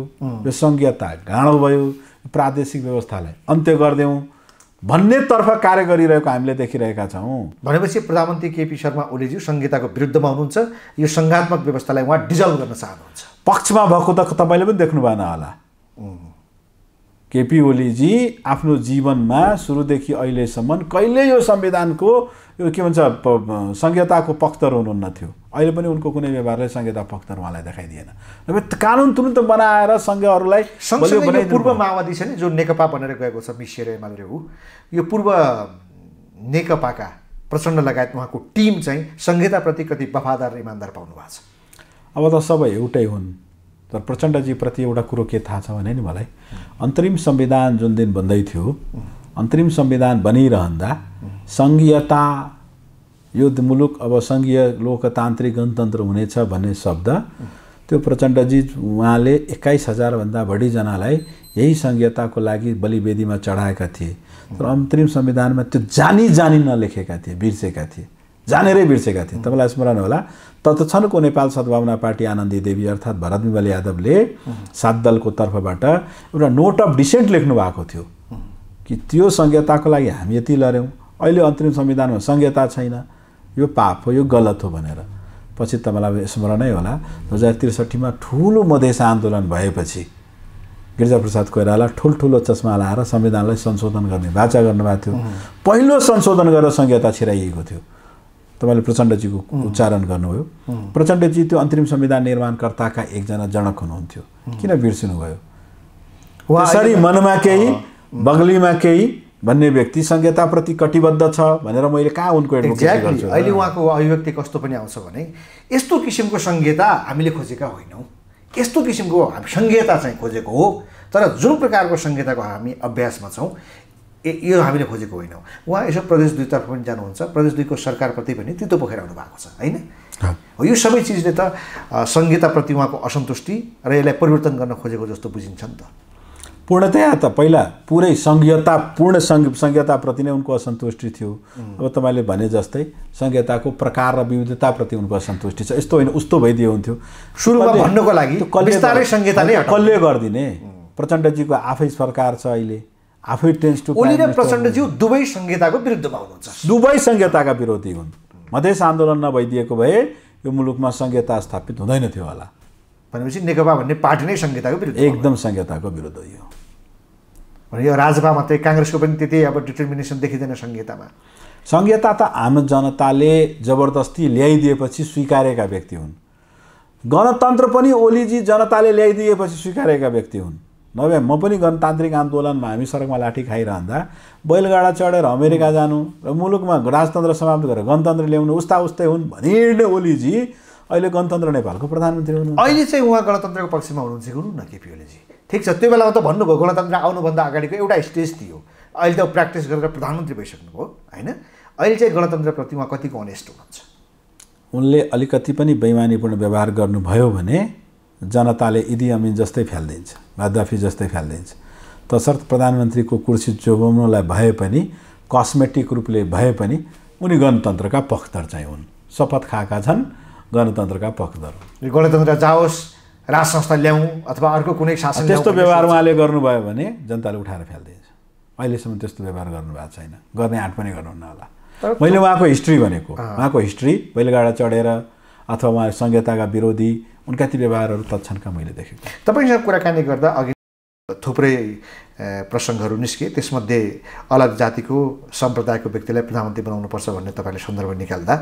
यो सङ्घीयता गाँडो भयो प्रादेशिक व्यवस्थालाई अन्त्य गरिदेऊ भन्नेतर्फ कार्य गरिरहेको हामीले देखिरहेका छौँ।
भनेपछि प्रधानमन्त्री केपी शर्मा ओलीज्यू संहिताको विरुद्धमा हुनुहुन्छ। यो सङ्घात्मक व्यवस्थालाई उहाँ डिजल्भ गर्न चाहनुहुन्छ।
पक्षमा भएको त तपाईँले पनि देख्नु भएन होला। केपी ओलीजी आफ्नो जीवनमा सुरुदेखि अहिलेसम्म कहिले यो संविधानको यो के भन्छ संहिताको पक्षधर हुनुहुन्न थियो। अहिले पनि उनको कुनै व्यवहारले संहिता पक्षधर उहाँलाई देखाइदिएन। अब कानुन तुरन्त बनाएर सङ्घहरूलाई
पूर्व माओवादी छ नि जो नेकपा भनेर गएको छ मिसिएर एमाले ऊ यो पूर्व नेकपाका प्रचण्ड लगायत उहाँको टिम चाहिँ संहिताप्रति कति वफादार इमान्दार पाउनु भएको छ।
अब त सबै एउटै हुन् तर प्रचण्डजीप्रति एउटा कुरो के थाहा छ भने नि मलाई अन्तरिम संविधान जुन दिन बन्दै थियो अन्तरिम संविधान बनिरहँदा सङ्घीयता यो मुलुक अब सङ्घीय लोकतान्त्रिक गणतन्त्र हुनेछ भन्ने शब्द त्यो प्रचण्डजी उहाँले एक्काइस हजारभन्दा बढीजनालाई यही सङ्घीयताको लागि बलिवेदीमा चढाएका थिए। तर अन्तरिम संविधानमा त्यो जानी जानी नलेखेका थिए बिर्सेका थिए। जानेरै बिर्सेका थिए। तपाईँलाई स्मरण होला तत्क्षणको नेपाल सद्भावना पार्टी आनन्दी देवी अर्थात् भरत विमल यादवले सात दलको तर्फबाट एउटा नोट अफ डिसेन्ट लेख्नु भएको थियो। कि त्यो संहिताको लागि हामी यति लड्यौँ। अहिले अन्तरिम संविधानमा संहिता छैन। यो पाप हो यो गलत हो भनेर। पछि तपाईँलाई स्मरणै होला। दुई हजार त्रिसठीमा ठुलो मधेस आन्दोलन भएपछि गिरिजाप्रसाद कोइराला ठुल्ठुलो चस्मा लाएर संविधानलाई संशोधन गर्ने बाचा गर्नुभएको थियो। पहिलो संशोधन गरेर संहिता छिराइएको थियो। तपाईँले प्रचण्डजीको उच्चारण गर्नुभयो। प्रचण्डजी त्यो अन्तरिम संविधान निर्माणकर्ताका एकजना जनक हुनुहुन्थ्यो। किन बिर्सिनुभयो?
उहाँ
मनमा केही बगलीमा केही भन्ने व्यक्ति संहिताप्रति कटिबद्ध छ भनेर मैले कहाँ उनको
एक्ज्याक्टली अहिले उहाँको अभिव्यक्ति कस्तो पनि आउँछ भने यस्तो किसिमको संहिता हामीले खोजेका होइनौँ। यस्तो किसिमको हामी संहिता चाहिँ खोजेको हो तर जुन प्रकारको संहिताको हामी अभ्यासमा छौँ ए यो हामीले खोजेको होइनौँ। उहाँ यसो प्रदेश दुईतर्फ पनि जानुहुन्छ प्रदेश दुईको सरकारप्रति पनि तितो पोखेर आउनु भएको छ होइन? हो। यो सबै चिजले त संहिताप्रति उहाँको असन्तुष्टि र यसलाई परिवर्तन गर्न खोजेको जस्तो बुझिन्छ नि त।
पूर्णतया त पहिला पुरै सङ्घीयता पूर्ण सङ्घ संहिताप्रति नै उनको असन्तुष्टि थियो। अब तपाईँले भने जस्तै संहिताको प्रकार र विविधताप्रति उनको असन्तुष्टि छ। यस्तो होइन उस्तो भइदियो हुन्थ्यो।
सुरुमा भन्नको लागि
कसले गरिदिने। प्रचण्डजीको आफै सरकार छ अहिले। आफै टेन्स टु
ओली र प्रचण्डज्यू दुवै संहिताको विरुद्धमा हुनुहुन्छ।
दुवै संहिताका विरोधी हुन्। मधेस आन्दोलन नभइदिएको भए यो मुलुकमा संहिता स्थापित हुँदैन थियो होला।
भनेपछि नेकपा भन्ने पार्टी नै संहिताको विरुद्ध
एकदम संहिताको विरुद्ध यो
भने यो राजपा मात्रै काङ्ग्रेसको पनि त्यति अब डिटर्मिनेसन देखिँदैन संहितामा।
संहिता त आम जनताले जबरजस्ती ल्याइदिएपछि स्वीकारेका व्यक्ति हुन्। गणतन्त्र पनि ओलीजी जनताले ल्याइदिएपछि स्वीकारेका व्यक्ति हुन्। नभए म पनि गणतान्त्रिक आन्दोलनमा हामी सडकमा लाठी खाइरहँदा बैलगाडा चढेर अमेरिका जानु र मुलुकमा राजतन्त्र समाप्त गरेर गणतन्त्र ल्याउनु उस्ता उस्तै हुन् भनिहिँड्ने ओलीजी अहिले गणतन्त्र नेपालको प्रधानमन्त्री हुनु
अहिले चाहिँ उहाँ गणतन्त्रको पक्षमा हुनुहुन्छ हुनु न केपी ओलीजी? ठिक छ त्यो बेलामा त भन्नुभयो गणतन्त्र आउनुभन्दा अगाडिको एउटा स्टेज थियो। अहिले त प्र्याक्टिस गरेर प्रधानमन्त्री भइसक्नुभयो होइन? अहिले चाहिँ गणतन्त्रप्रति उहाँ कतिको अनेस्ट हुनुहुन्छ?
उनले अलिकति पनि बेइमानीपूर्ण व्यवहार गर्नुभयो भने जनताले इदी अमिन जस्तै फ्यालिदिन्छ गद्दाफी जस्तै फ्यालिदिन्छ। तसर्थ प्रधानमन्त्रीको कुर्सी जोगाउनलाई भए पनि कस्मेटिक रूपले भए पनि उनी गणतन्त्रका पक्षधर चाहिँ हुन्। शपथ खाएका छन् गणतन्त्रका
यो गणतन्त्र जाओस् राज संस्था ल्याउँ अथवा अर्को कुनै शासन
त्यस्तो व्यवहार। उहाँले गर्नुभयो भने जनताले उठाएर फ्यालिदिन्छ अहिलेसम्म त्यस्तो व्यवहार गर्नुभएको छैन। गर्ने आँट पनि गर्नुहुन्न होला। मैले उहाँको हिस्ट्री भनेको। उहाँको हिस्ट्री बैलगाडा चढेर अथवा उहाँ संहिताका विरोधी उनका ती व्यवहारहरू तत्क्षणका मैले देखेको।
तपाईँसँग कुराकानी गर्दा अघि थुप्रै प्रसङ्गहरू निस्के। त्यसमध्ये अलग जातिको सम्प्रदायको व्यक्तिलाई प्रधानमन्त्री बनाउनुपर्छ भन्ने तपाईँले सन्दर्भ निकाल्दा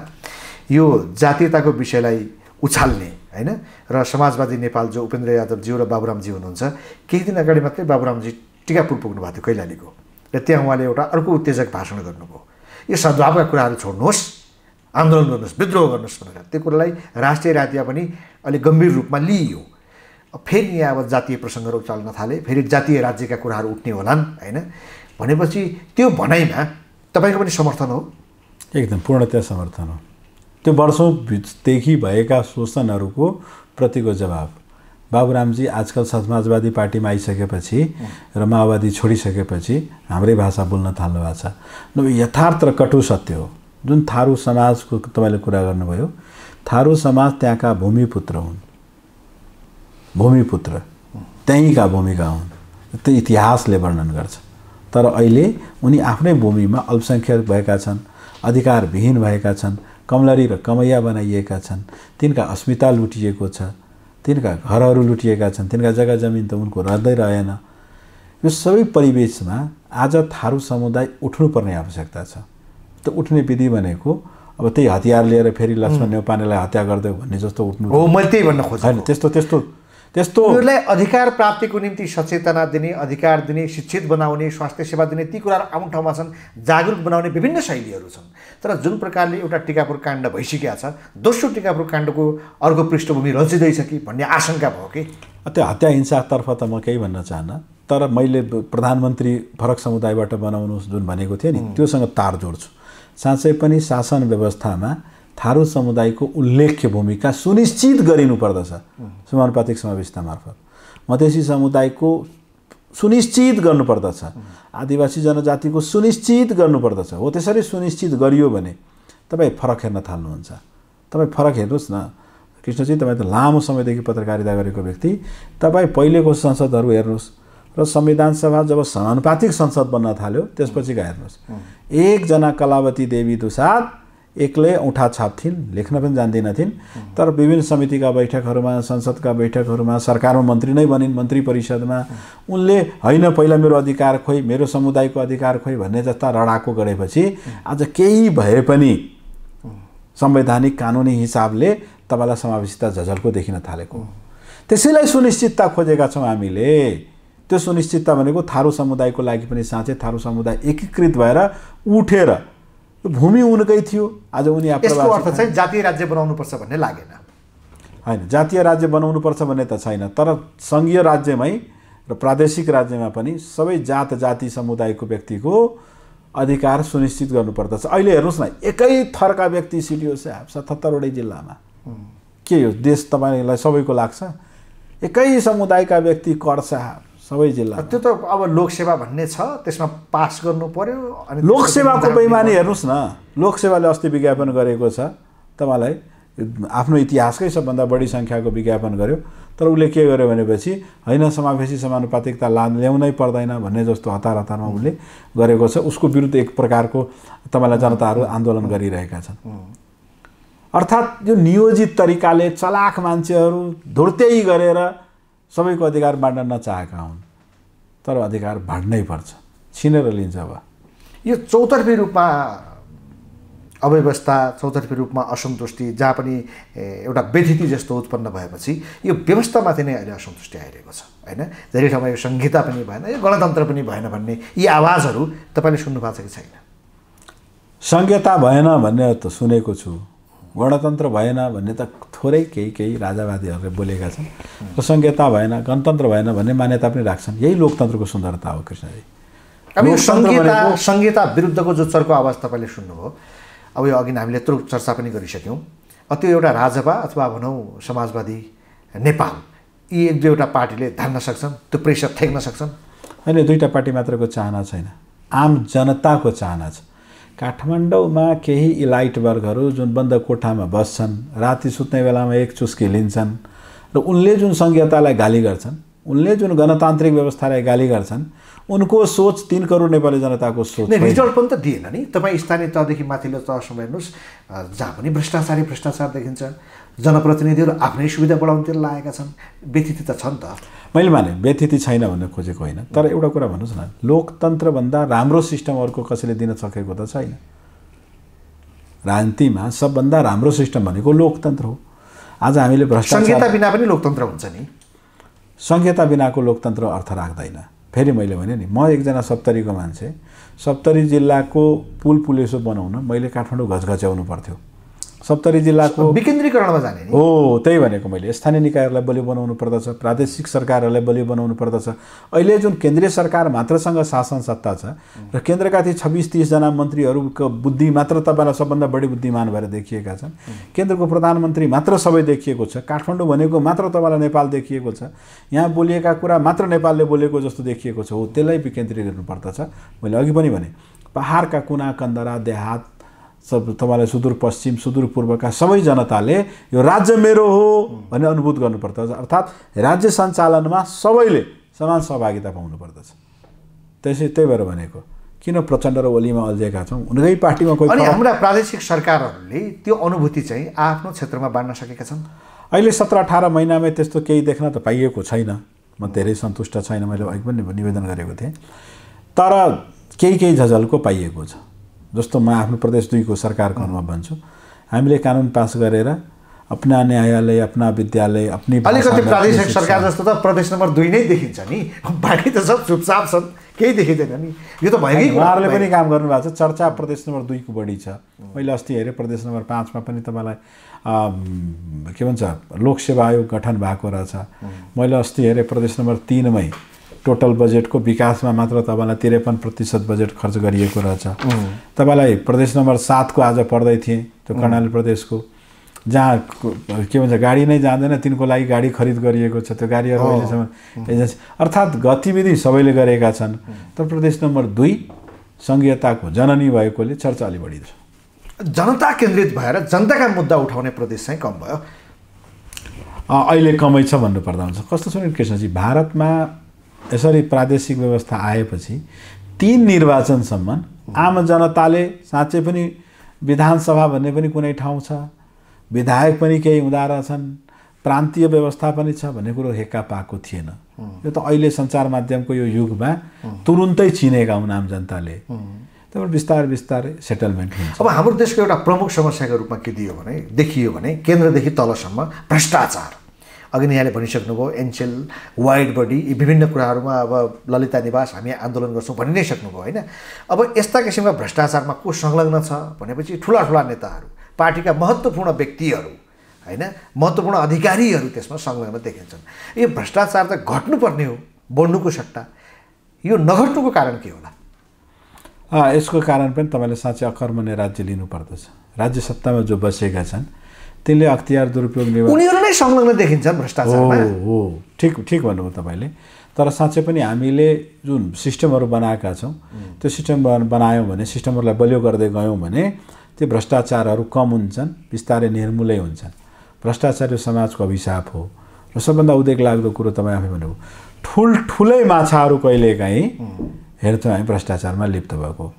यो जातीयताको विषयलाई उछाल्ने होइन? र समाजवादी नेपाल जो उपेन्द्र यादवज्यू र बाबुरामजी हुनुहुन्छ केही दिन अगाडि मात्रै बाबुरामजी टिकापुर पुग्नु भएको थियो कैलालीको। र त्यहाँ उहाँले एउटा अर्को उत्तेजक भाषण गर्नुभयो। यो सद्भावका कुराहरू छोड्नुहोस् आन्दोलन गर्नुहोस् विद्रोह गर्नुहोस् भनेर। त्यो कुरालाई राष्ट्रिय राज्य पनि अलिक गम्भीर रूपमा लिइयो। फेरि यहाँ अब जातीय प्रसङ्गहरू उचाल्न थाले फेरि जातीय राज्यका कुराहरू उठ्ने होलान् होइन? भनेपछि त्यो भनाइमा तपाईँको पनि समर्थन हो?
एकदम पूर्णतया समर्थन हो। त्यो वर्षौँदेखि भएका शोषणहरूको प्रतिको जवाब। बाबुरामजी आजकल समाजवादी पार्टीमा आइसकेपछि र माओवादी छोडिसकेपछि हाम्रै भाषा बोल्न थाल्नु भएको छ। न यथार्थ र कटु सत्य हो। जुन थारू समाजको तपाईँले कुरा गर्नुभयो थारू समाज त्यहाँका भूमिपुत्र हुन्। भूमिपुत्र त्यहीँका भूमिका हुन्। त्यो इतिहासले वर्णन गर्छ। तर अहिले उनी आफ्नै भूमिमा अल्पसङ्ख्यक भएका छन् अधिकारविहीन भएका छन् कमलरी र कमैया बनाइएका छन्। तिनका अस्मिता लुटिएको छ। तिनका घरहरू लुटिएका छन्। तिनका जग्गा जमिन त उनको रहँदै रहेन। यो सबै परिवेशमा आज थारू समुदाय उठ्नुपर्ने आवश्यकता छ। त्यो उठ्ने विधि भनेको अब त्यही हतियार लिएर फेरि लक्ष्मण नेउपानेलाई हत्या गरिदियो भन्ने जस्तो उठ्नु
हो मैले त्यही भन्न खोजेँ
होइन त्यस्तो त्यस्तो त्यस्तो
उनीहरूलाई अधिकार प्राप्तिको निम्ति सचेतना दिने अधिकार दिने शिक्षित बनाउने स्वास्थ्य सेवा दिने ती कुराहरू आफ्नो ठाउँमा छन् जागरुक बनाउने विभिन्न शैलीहरू छन्। तर जुन प्रकारले एउटा टिकापुर काण्ड भइसकेका छ दोस्रो टिकापुर काण्डको अर्को पृष्ठभूमि रचिँदैछ कि भन्ने आशंका भयो कि?
त्यो हत्या हिंसातर्फ त म केही भन्न चाहन्न तर मैले प्रधानमन्त्री फरक समुदायबाट बनाउनुहोस् जुन भनेको थिएँ नि त्योसँग तार जोड्छु। साँच्चै पनि शासन व्यवस्थामा थारू समुदायको उल्लेख्य भूमिका सुनिश्चित गरिनुपर्दछ। समानुपातिक समावेशता मार्फत। मधेसी समुदायको सुनिश्चित गर्नुपर्दछ। आदिवासी जनजातिको सुनिश्चित गर्नुपर्दछ। हो त्यसरी सुनिश्चित गरियो भने तपाईँ फरक हेर्न थाल्नुहुन्छ। तपाईँ फरक हेर्नुहोस् न। कृष्णजी तपाईँ त लामो समयदेखि पत्रकारिता गरेको व्यक्ति। तपाईँ पहिलेको संसदहरू हेर्नुहोस् र संविधान सभा जब समानुपातिक संसद बन्न थाल्यो त्यसपछिका हेर्नुहोस्। एकजना कलावती देवी दुसाद एक्लै औँठा छाप्थिन् लेख्न पनि जान्दिनथिन्। तर विभिन्न समितिका बैठकहरूमा संसदका बैठकहरूमा सरकारमा मन्त्री नै बनिन् मन्त्री परिषदमा। उनले होइन पहिला मेरो अधिकार खोइ मेरो समुदायको अधिकार खोइ भन्ने जस्ता रडाको गरेपछि आज केही भए पनि संवैधानिक कानुनी हिसाबले तपाईँलाई समावेशिता झझल्को देखिन थालेको। त्यसैलाई सुनिश्चितता खोजेका छौँ हामीले। त्यो सुनिश्चितता भनेको थारू समुदायको लागि पनि साँच्चै थारू समुदाय एकीकृत भएर उठेर भूमि उनकै थियो। आज उनी
यसको अर्थ चाहिँ जातीय राज्य बनाउनुपर्छ भन्ने लागेन।
होइन जातीय राज्य बनाउनुपर्छ भन्ने त छैन तर सङ्घीय राज्यमै र प्रादेशिक राज्यमा पनि सबै जात जाति समुदायको व्यक्तिको अधिकार सुनिश्चित गर्नुपर्दछ। अहिले हेर्नुहोस् न एकै थरका व्यक्ति सिडिओ साहब सतहत्तरवटै जिल्लामा। के हो देश तपाईँलाई सबैको लाग्छ? एकै समुदायका व्यक्ति कर साहब। सबै जिल्ला।
त्यो त अब लोकसेवा भन्ने छ त्यसमा पास गर्नु पर्यो अनि
लोकसेवाको बेइमानी हेर्नुहोस् न लोकसेवाले अस्ति विज्ञापन गरेको छ तपाईँलाई आफ्नो इतिहासकै सबभन्दा बढी सङ्ख्याको विज्ञापन गर्यो। तर उसले के गर्यो भनेपछि होइन समावेशी समानुपातिकता ला ल्याउनै पर्दैन भन्ने जस्तो हतार हतारमा उसले गरेको छ। उसको विरुद्ध एक प्रकारको तपाईँलाई जनताहरू आन्दोलन गरिरहेका छन्। अर्थात् यो नियोजित तरिकाले चलाख मान्छेहरू धुर्त्यै गरेर सबैको अधिकार बाँड्न नचाहेका हुन् तर अधिकार बाँड्नै पर्छ। छिनेर लिन्छ अब।
यो चौतर्फी रूपमा अव्यवस्था चौतर्फी रूपमा असन्तुष्टि जहाँ पनि एउटा व्यथिति जस्तो उत्पन्न भएपछि यो व्यवस्थामाथि नै अहिले असन्तुष्टि आइरहेको छ होइन? धेरै ठाउँमा यो संहिता पनि भएन यो गणतन्त्र पनि भएन भन्ने यी आवाजहरू तपाईँले सुन्नु भएको छ कि छैन?
संहिता भएन भन्ने त सुनेको छु। गणतन्त्र भएन भन्ने त थोरै केही केही राजावादीहरूले बोलेका छन्। र संहिता भएन गणतन्त्र भएन भन्ने मान्यता पनि राख्छन्। यही लोकतन्त्रको सुन्दरता हो कृष्णजी।
अब यो
भनेको-
संहिता विरुद्धको जो चर्को आवाज तपाईँले सुन्नुभयो अब यो अघि हामीले यत्रो चर्चा पनि गरिसक्यौँ। अब त्यो एउटा राजपा अथवा भनौँ समाजवादी नेपाल यी एक दुईवटा पार्टीले धान्न सक्छन् त्यो प्रेसर थ्याक्न सक्छन्।
होइन दुईवटा पार्टी मात्रको चाहना छैन। आम जनताको चाहना छ। काठमाडौँमा केही इलाइट वर्गहरू जुन बन्द कोठामा बस्छन् राति सुत्ने बेलामा एक चुस्की लिन्छन् र उनले जुन संहितालाई गाली गर्छन् उनले जुन गणतान्त्रिक व्यवस्थालाई गाली गर्छन् उनको सोच तिन करोड नेपाली जनताको सोच।
रिजल्ट पनि त दिएन नि तपाईँ स्थानीय तहदेखि माथिल्लो तहसम्म हेर्नुहोस् जहाँ पनि भ्रष्टाचारै भ्रष्टाचार देखिन्छ जनप्रतिनिधिहरू आफ्नै सुविधा बढाउनुतिर लागेका छन्। व्यतिथि त छ नि त।
मैले भने व्यतिथि छैन भन्न खोजेको होइन। तर एउटा कुरा भन्नुहोस् न लोकतन्त्रभन्दा राम्रो सिस्टम अर्को कसैले दिन सकेको त छैन। राजनीतिमा सबभन्दा राम्रो सिस्टम भनेको लोकतन्त्र हो। आज हामीले भ्रष्टाचार
बिना पनि लोकतन्त्र हुन्छ नि।
संहिता बिनाको लोकतन्त्र अर्थ राख्दैन। फेरि मैले भने नि म एकजना सप्तरीको मान्छे सप्तरी जिल्लाको पुल पुलेसो बनाउन मैले काठमाडौँ घचघच्याउनु पर्थ्यो। सप्तरी जिल्लाको
विकेन्द्रीकरणमा जाने
हो त्यही भनेको मैले। स्थानीय निकायहरूलाई बलियो बनाउनु पर्दछ प्रादेशिक सरकारहरूलाई बलियो बनाउनु पर्दछ। अहिले जुन केन्द्रीय सरकार मात्रसँग शासन सत्ता छ र केन्द्रका ती छब्बिस तिसजना मन्त्रीहरूको बुद्धि मात्र तपाईँलाई सबभन्दा बढी बुद्धिमान भएर देखिएका छन् केन्द्रको प्रधानमन्त्री मात्र सबै देखिएको छ काठमाडौँ भनेको मात्र तपाईँलाई नेपाल देखिएको छ यहाँ बोलिएका कुरा मात्र नेपालले बोलेको जस्तो देखिएको छ हो त्यसलाई विकेन्द्रीय गर्नु पर्दछ मैले अघि पनि भने पहाडका कुना कन्दरा देहात सब तपाईँलाई सुदूरपश्चिम सुदूरपूर्वका सबै जनताले यो राज्य मेरो हो भन्ने अनुभूत गर्नुपर्दछ। अर्थात् राज्य सञ्चालनमा सबैले समान सहभागिता पाउनुपर्दछ। त्यसै त्यही भएर भनेको किन प्रचण्ड र ओलीमा अल्झेका छौँ? उनीकै पार्टीमा कोही
अनि हाम्रा प्रादेशिक सरकारहरूले त्यो अनुभूति चाहिँ आफ्नो क्षेत्रमा बाँड्न सकेका छन्?
अहिले सत्र अठार महिनामै त्यस्तो केही देख्न त पाइएको छैन। म धेरै सन्तुष्ट छैन। मैले अघि पनि निवेदन गरेको थिएँ। तर केही केही झझल्को पाइएको छ। जस्तो म आफ्नो प्रदेश दुईको सरकारको अनुमा भन्छु हामीले कानुन पास गरेर अपना न्यायालय अपना विद्यालय अपनी
अलिकति प्रादेशिक सरकार। जस्तो त प्रदेश नम्बर दुई नै देखिन्छ नि। बाँकी त सब चुपचाप छन् केही देखिँदैन नि। यो त भएकै
उहाँहरूले। पनि काम गर्नुभएको छ चर्चा प्रदेश नम्बर दुईको बढी छ। मैले अस्ति हेरेँ प्रदेश नम्बर पाँचमा पनि तपाईँलाई के भन्छ लोकसेवा आयोग गठन भएको रहेछ। मैले अस्ति हेरेँ प्रदेश नम्बर तिनमै टोटल बजेटको विकासमा मात्र तपाईँलाई त्रिपन्न प्रतिशत बजेट खर्च गरिएको रहेछ। तपाईँलाई प्रदेश नम्बर सातको आज पढ्दै थिएँ त्यो कर्णाली प्रदेशको। जहाँ के भन्छ गाडी नै जाँदैन तिनको लागि गाडी खरिद गरिएको छ त्यो गाडीहरू अहिलेसम्म एजेन्सी अर्थात् गतिविधि सबैले गरेका छन्। तर प्रदेश नम्बर दुई सङ्घीयताको जननी भएकोले चर्चा अलि बढी छ
जनता केन्द्रित भएर जनताका मुद्दा उठाउने प्रदेश चाहिँ कम भयो।
अहिले कमै छ भन्नुपर्दा हुन्छ। कस्तो छ भने कृष्णजी? भारतमा यसरी प्रादेशिक व्यवस्था आएपछि तिन निर्वाचनसम्म आम जनताले साँच्चै पनि विधानसभा भन्ने पनि कुनै ठाउँ छ विधायक पनि केही हुँदा रहेछन् प्रान्तीय व्यवस्था पनि छ भन्ने कुरो हेक्का पाएको थिएन। यो त अहिले सञ्चार माध्यमको यो युगमा तुरुन्तै चिनेका हुन् आम जनताले। त्यहाँबाट बिस्तारै बिस्तारै सेटलमेन्ट
अब हाम्रो देशको एउटा प्रमुख समस्याको रूपमा के दियो भने देखियो भने केन्द्रदेखि तलसम्म भ्रष्टाचार। अघि नै यहाँले भनिसक्नुभयो एनसेल वाइड बडी यी विभिन्न कुराहरूमा अब ललिता निवास हामी आन्दोलन गर्छौँ भनि नै सक्नुभयो होइन? अब यस्ता किसिमका भ्रष्टाचारमा को संलग्न छ भनेपछि ठुला ठुला नेताहरू पार्टीका महत्त्वपूर्ण व्यक्तिहरू होइन? महत्त्वपूर्ण अधिकारीहरू त्यसमा संलग्न देखिन्छन्। यो भ्रष्टाचार त घट्नुपर्ने हो बढ्नुको सट्टा। यो नघट्नुको कारण के होला?
यसको कारण पनि तपाईँले साँच्चै अकर्मण्य राज्य लिनुपर्दछ। राज्य सत्तामा जो बसेका छन् तिनले अख्तियार दुरुपयोग निर्वाह
उनीहरू नै संलग्न देखिन्छन्
हो
भ्रष्टाचारमा।
हो ठिक ठिक भन्नुभयो तपाईँले। तर साँच्चै पनि हामीले जुन सिस्टमहरू बनाएका छौँ त्यो सिस्टम बन- बनायौँ भने सिस्टमहरूलाई बलियो गर्दै गयौँ भने त्यो भ्रष्टाचारहरू कम हुन्छन् बिस्तारै निर्मूलै हुन्छन्। भ्रष्टाचार यो समाजको अभिशाप हो। र सबभन्दा उदेक लाग्दो कुरो तपाईँ आफै भन्नुभयो। ठुल्ठुलै माछाहरू कहिलेकाहीँ हेर्छौँ हामी भ्रष्टाचारमा लिप्त भएको।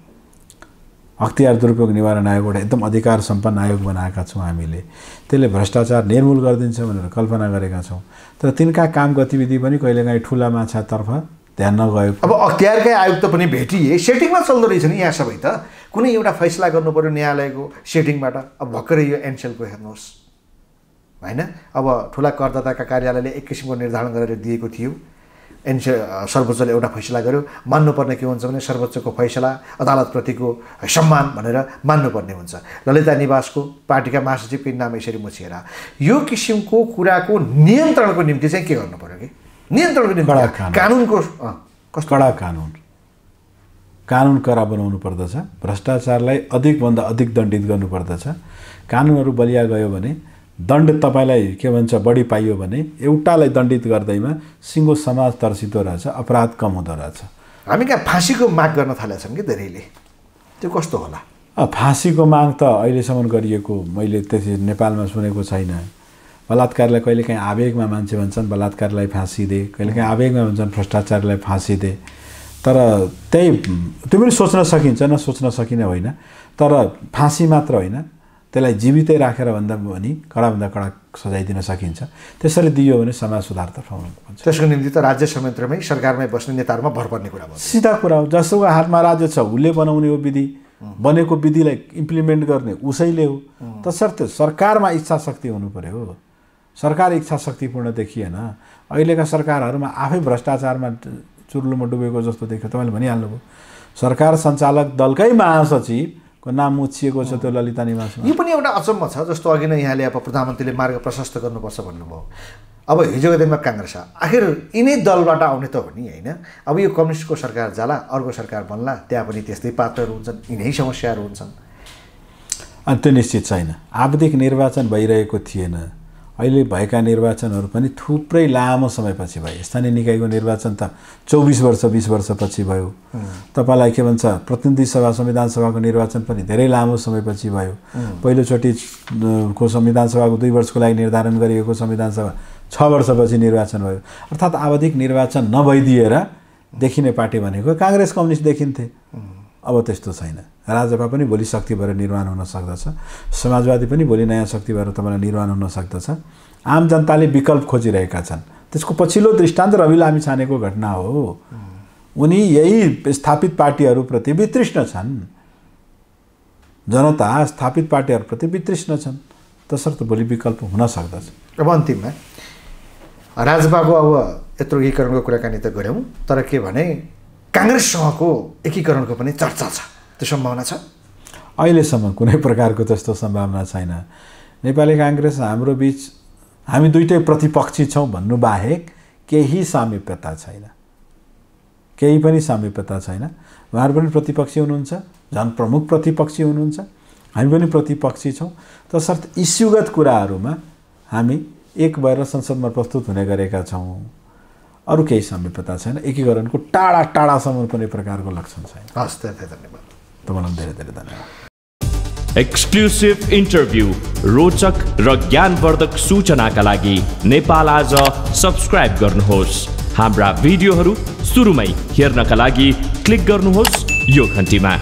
अख्तियार दुरुपयोग निवारण आयोग एकदम अधिकार सम्पन्न आयोग बनाएका छौँ हामीले। त्यसले भ्रष्टाचार निर्मूल गरिदिन्छ भनेर कल्पना गरेका छौँ। तर तिनका काम गतिविधि पनि कहिलेकाहीँ ठुला माछातर्फ ध्यान नगएको
अब अख्तियारकै आयुक्त पनि भेटिए। सेटिङमा चल्दो रहेछ नि यहाँ सबै त। कुनै एउटा फैसला गर्नु पऱ्यो न्यायालयको सेटिङबाट। अब भर्खरै यो एनसेलको हेर्नुहोस्। होइन? अब ठुला करदाताका कार्यालयले एक किसिमको निर्धारण गरेर दिएको थियो। एनसे सर्वोच्चले एउटा फैसला गर्यो मान्नुपर्ने के हुन्छ भने सर्वोच्चको फैसला अदालतप्रतिको सम्मान भनेर मान्नुपर्ने हुन्छ। ललिता निवासको पार्टीका महासचिवकै नाम यसरी मुछिएर? यो किसिमको कुराको नियन्त्रणको निम्ति चाहिँ के गर्नु पऱ्यो कि? नियन्त्रणको निम्ति
कानुन।
कानुनको कस्तो?
कडा कानुन। कानुन कडा बनाउनु पर्दछ। भ्रष्टाचारलाई अधिकभन्दा अधिक दण्डित गर्नुपर्दछ कानुनहरू बलिया गयो भने दण्ड तपाईँलाई के भन्छ बढी पाइयो भने एउटालाई दण्डित गर्दैमा सिङ्गो समाज तर्सिँदो रहेछ अपराध कम हुँदो रहेछ।
हामी कहाँ फाँसीको माग गर्न थालेका छन् कि धेरैले? त्यो कस्तो होला?
फाँसीको माग त अहिलेसम्म गरिएको मैले त्यसै नेपालमा सुनेको छैन। बलात्कारलाई कहिलेकाहीँ आवेगमा मान्छे भन्छन् बलात्कारलाई फाँसी दे। कहिलेकाहीँ आवेगमा भन्छन् भ्रष्टाचारलाई फाँसी दे। तर त्यही त्यो पनि सोच्न सकिन्छ न सोच्न सकिने होइन। तर फाँसी मात्र होइन। त्यसलाई जीवितै राखेर भन्दा पनि कडाभन्दा कडा सजाय दिन सकिन्छ। त्यसरी दियो भने समाज सुधारतर्फ हुन्छ
त्यसको निम्ति त राज्य संयन्त्रमै सरकारमै बस्ने नेताहरूमा भर पर्ने कुरा भयो।
सिधा कुरा हो जसको हातमा राज्य छ उसले बनाउने हो विधि। बनेको विधिलाई इम्प्लिमेन्ट गर्ने उसैले हो। तसर्थ सरकारमा इच्छा शक्ति हुनु पर्यो सरकार इच्छा शक्तिपूर्ण देखिएन। अहिलेका सरकारहरूमा आफै भ्रष्टाचारमा चुर्लुमा डुबेको जस्तो देख्यो। तपाईँले भनिहाल्नुभयो सरकार सञ्चालक दलकै महासचिवको नाम मुछिएको छ त्यो ललिता निवासमा।
यो पनि एउटा अचम्म छ जस्तो अघि नै यहाँले अब प्रधानमन्त्रीले मार्ग प्रशस्त गर्नुपर्छ भन्नुभयो। अब हिजोको दिनमा काङ्ग्रेस आखिर यिनै दलबाट आउने त हो नि होइन? अब यो कम्युनिस्टको सरकार जाला अर्को सरकार बन्ला त्यहाँ पनि त्यस्तै पात्रहरू हुन्छन् यिनै समस्याहरू हुन्छन्।
अनि त्यो निश्चित छैन। आवधिक निर्वाचन भइरहेको थिएन। अहिले भएका निर्वाचनहरू पनि थुप्रै लामो समयपछि भयो। स्थानीय निकायको निर्वाचन त चौबिस वर्ष बिस वर्षपछि भयो। तपाईँलाई के भन्छ प्रतिनिधि सभा संविधान सभाको निर्वाचन पनि धेरै लामो समयपछि भयो। पहिलोचोटि को संविधान सभाको दुई वर्षको लागि निर्धारण गरिएको संविधान सभा छ वर्षपछि निर्वाचन भयो। अर्थात् आवधिक निर्वाचन नभइदिएर देखिने पार्टी भनेको काङ्ग्रेस कम्युनिस्ट देखिन्थे। अब त्यस्तो छैन। राजपा पनि भोलि शक्ति भएर निर्माण हुन सक्दछ। समाजवादी पनि भोलि नयाँ शक्ति भएर तपाईँलाई निर्माण हुन सक्दछ। आम जनताले विकल्प खोजिरहेका छन्। त्यसको पछिल्लो दृष्टान्त रवि लामी छानेको घटना हो। उनी यही स्थापित पार्टीहरूप्रति वितृष्ण छन्। जनता स्थापित पार्टीहरूप्रति वितृष्ण छन्। तसर्थ भोलि विकल्प हुन सक्दछ।
अब अन्तिममा राजपाको अब यत्रो एकीकरणको कुराकानी त गऱ्यौँ तर के भने काङ्ग्रेससँगको एकीकरणको पनि चर्चा छ। त्यो सम्भावना छ?
अहिलेसम्म कुनै प्रकारको त्यस्तो सम्भावना छैन। नेपाली काङ्ग्रेस हाम्रो बिच हामी दुइटै प्रतिपक्षी छौँ भन्नु बाहेक केही सामिप्यता छैन। केही पनि सामिप्यता छैन। उहाँहरू पनि प्रतिपक्षी हुनुहुन्छ झन् प्रमुख प्रतिपक्षी हुनुहुन्छ हामी पनि प्रतिपक्षी छौँ। तसर्थ इस्युगत कुराहरूमा हामी एक भएर संसदमा प्रस्तुत हुने गरेका छौँ। अरू केही सामिप्यता छैन। एकीकरणको टाढा टाढासम्म कुनै प्रकारको लक्षण छैन।
हस् धन्यवाद।
तपाईँलाई धेरै धेरै धन्यवाद
एक्सक्लुसिभ इन्टरभ्यू रोचक र ज्ञानवर्धक सूचनाका लागि नेपाल आज सब्सक्राइब गर्नुहोस् हाम्रा भिडियोहरू सुरुमै हेर्नका लागि क्लिक गर्नुहोस् यो घन्टीमा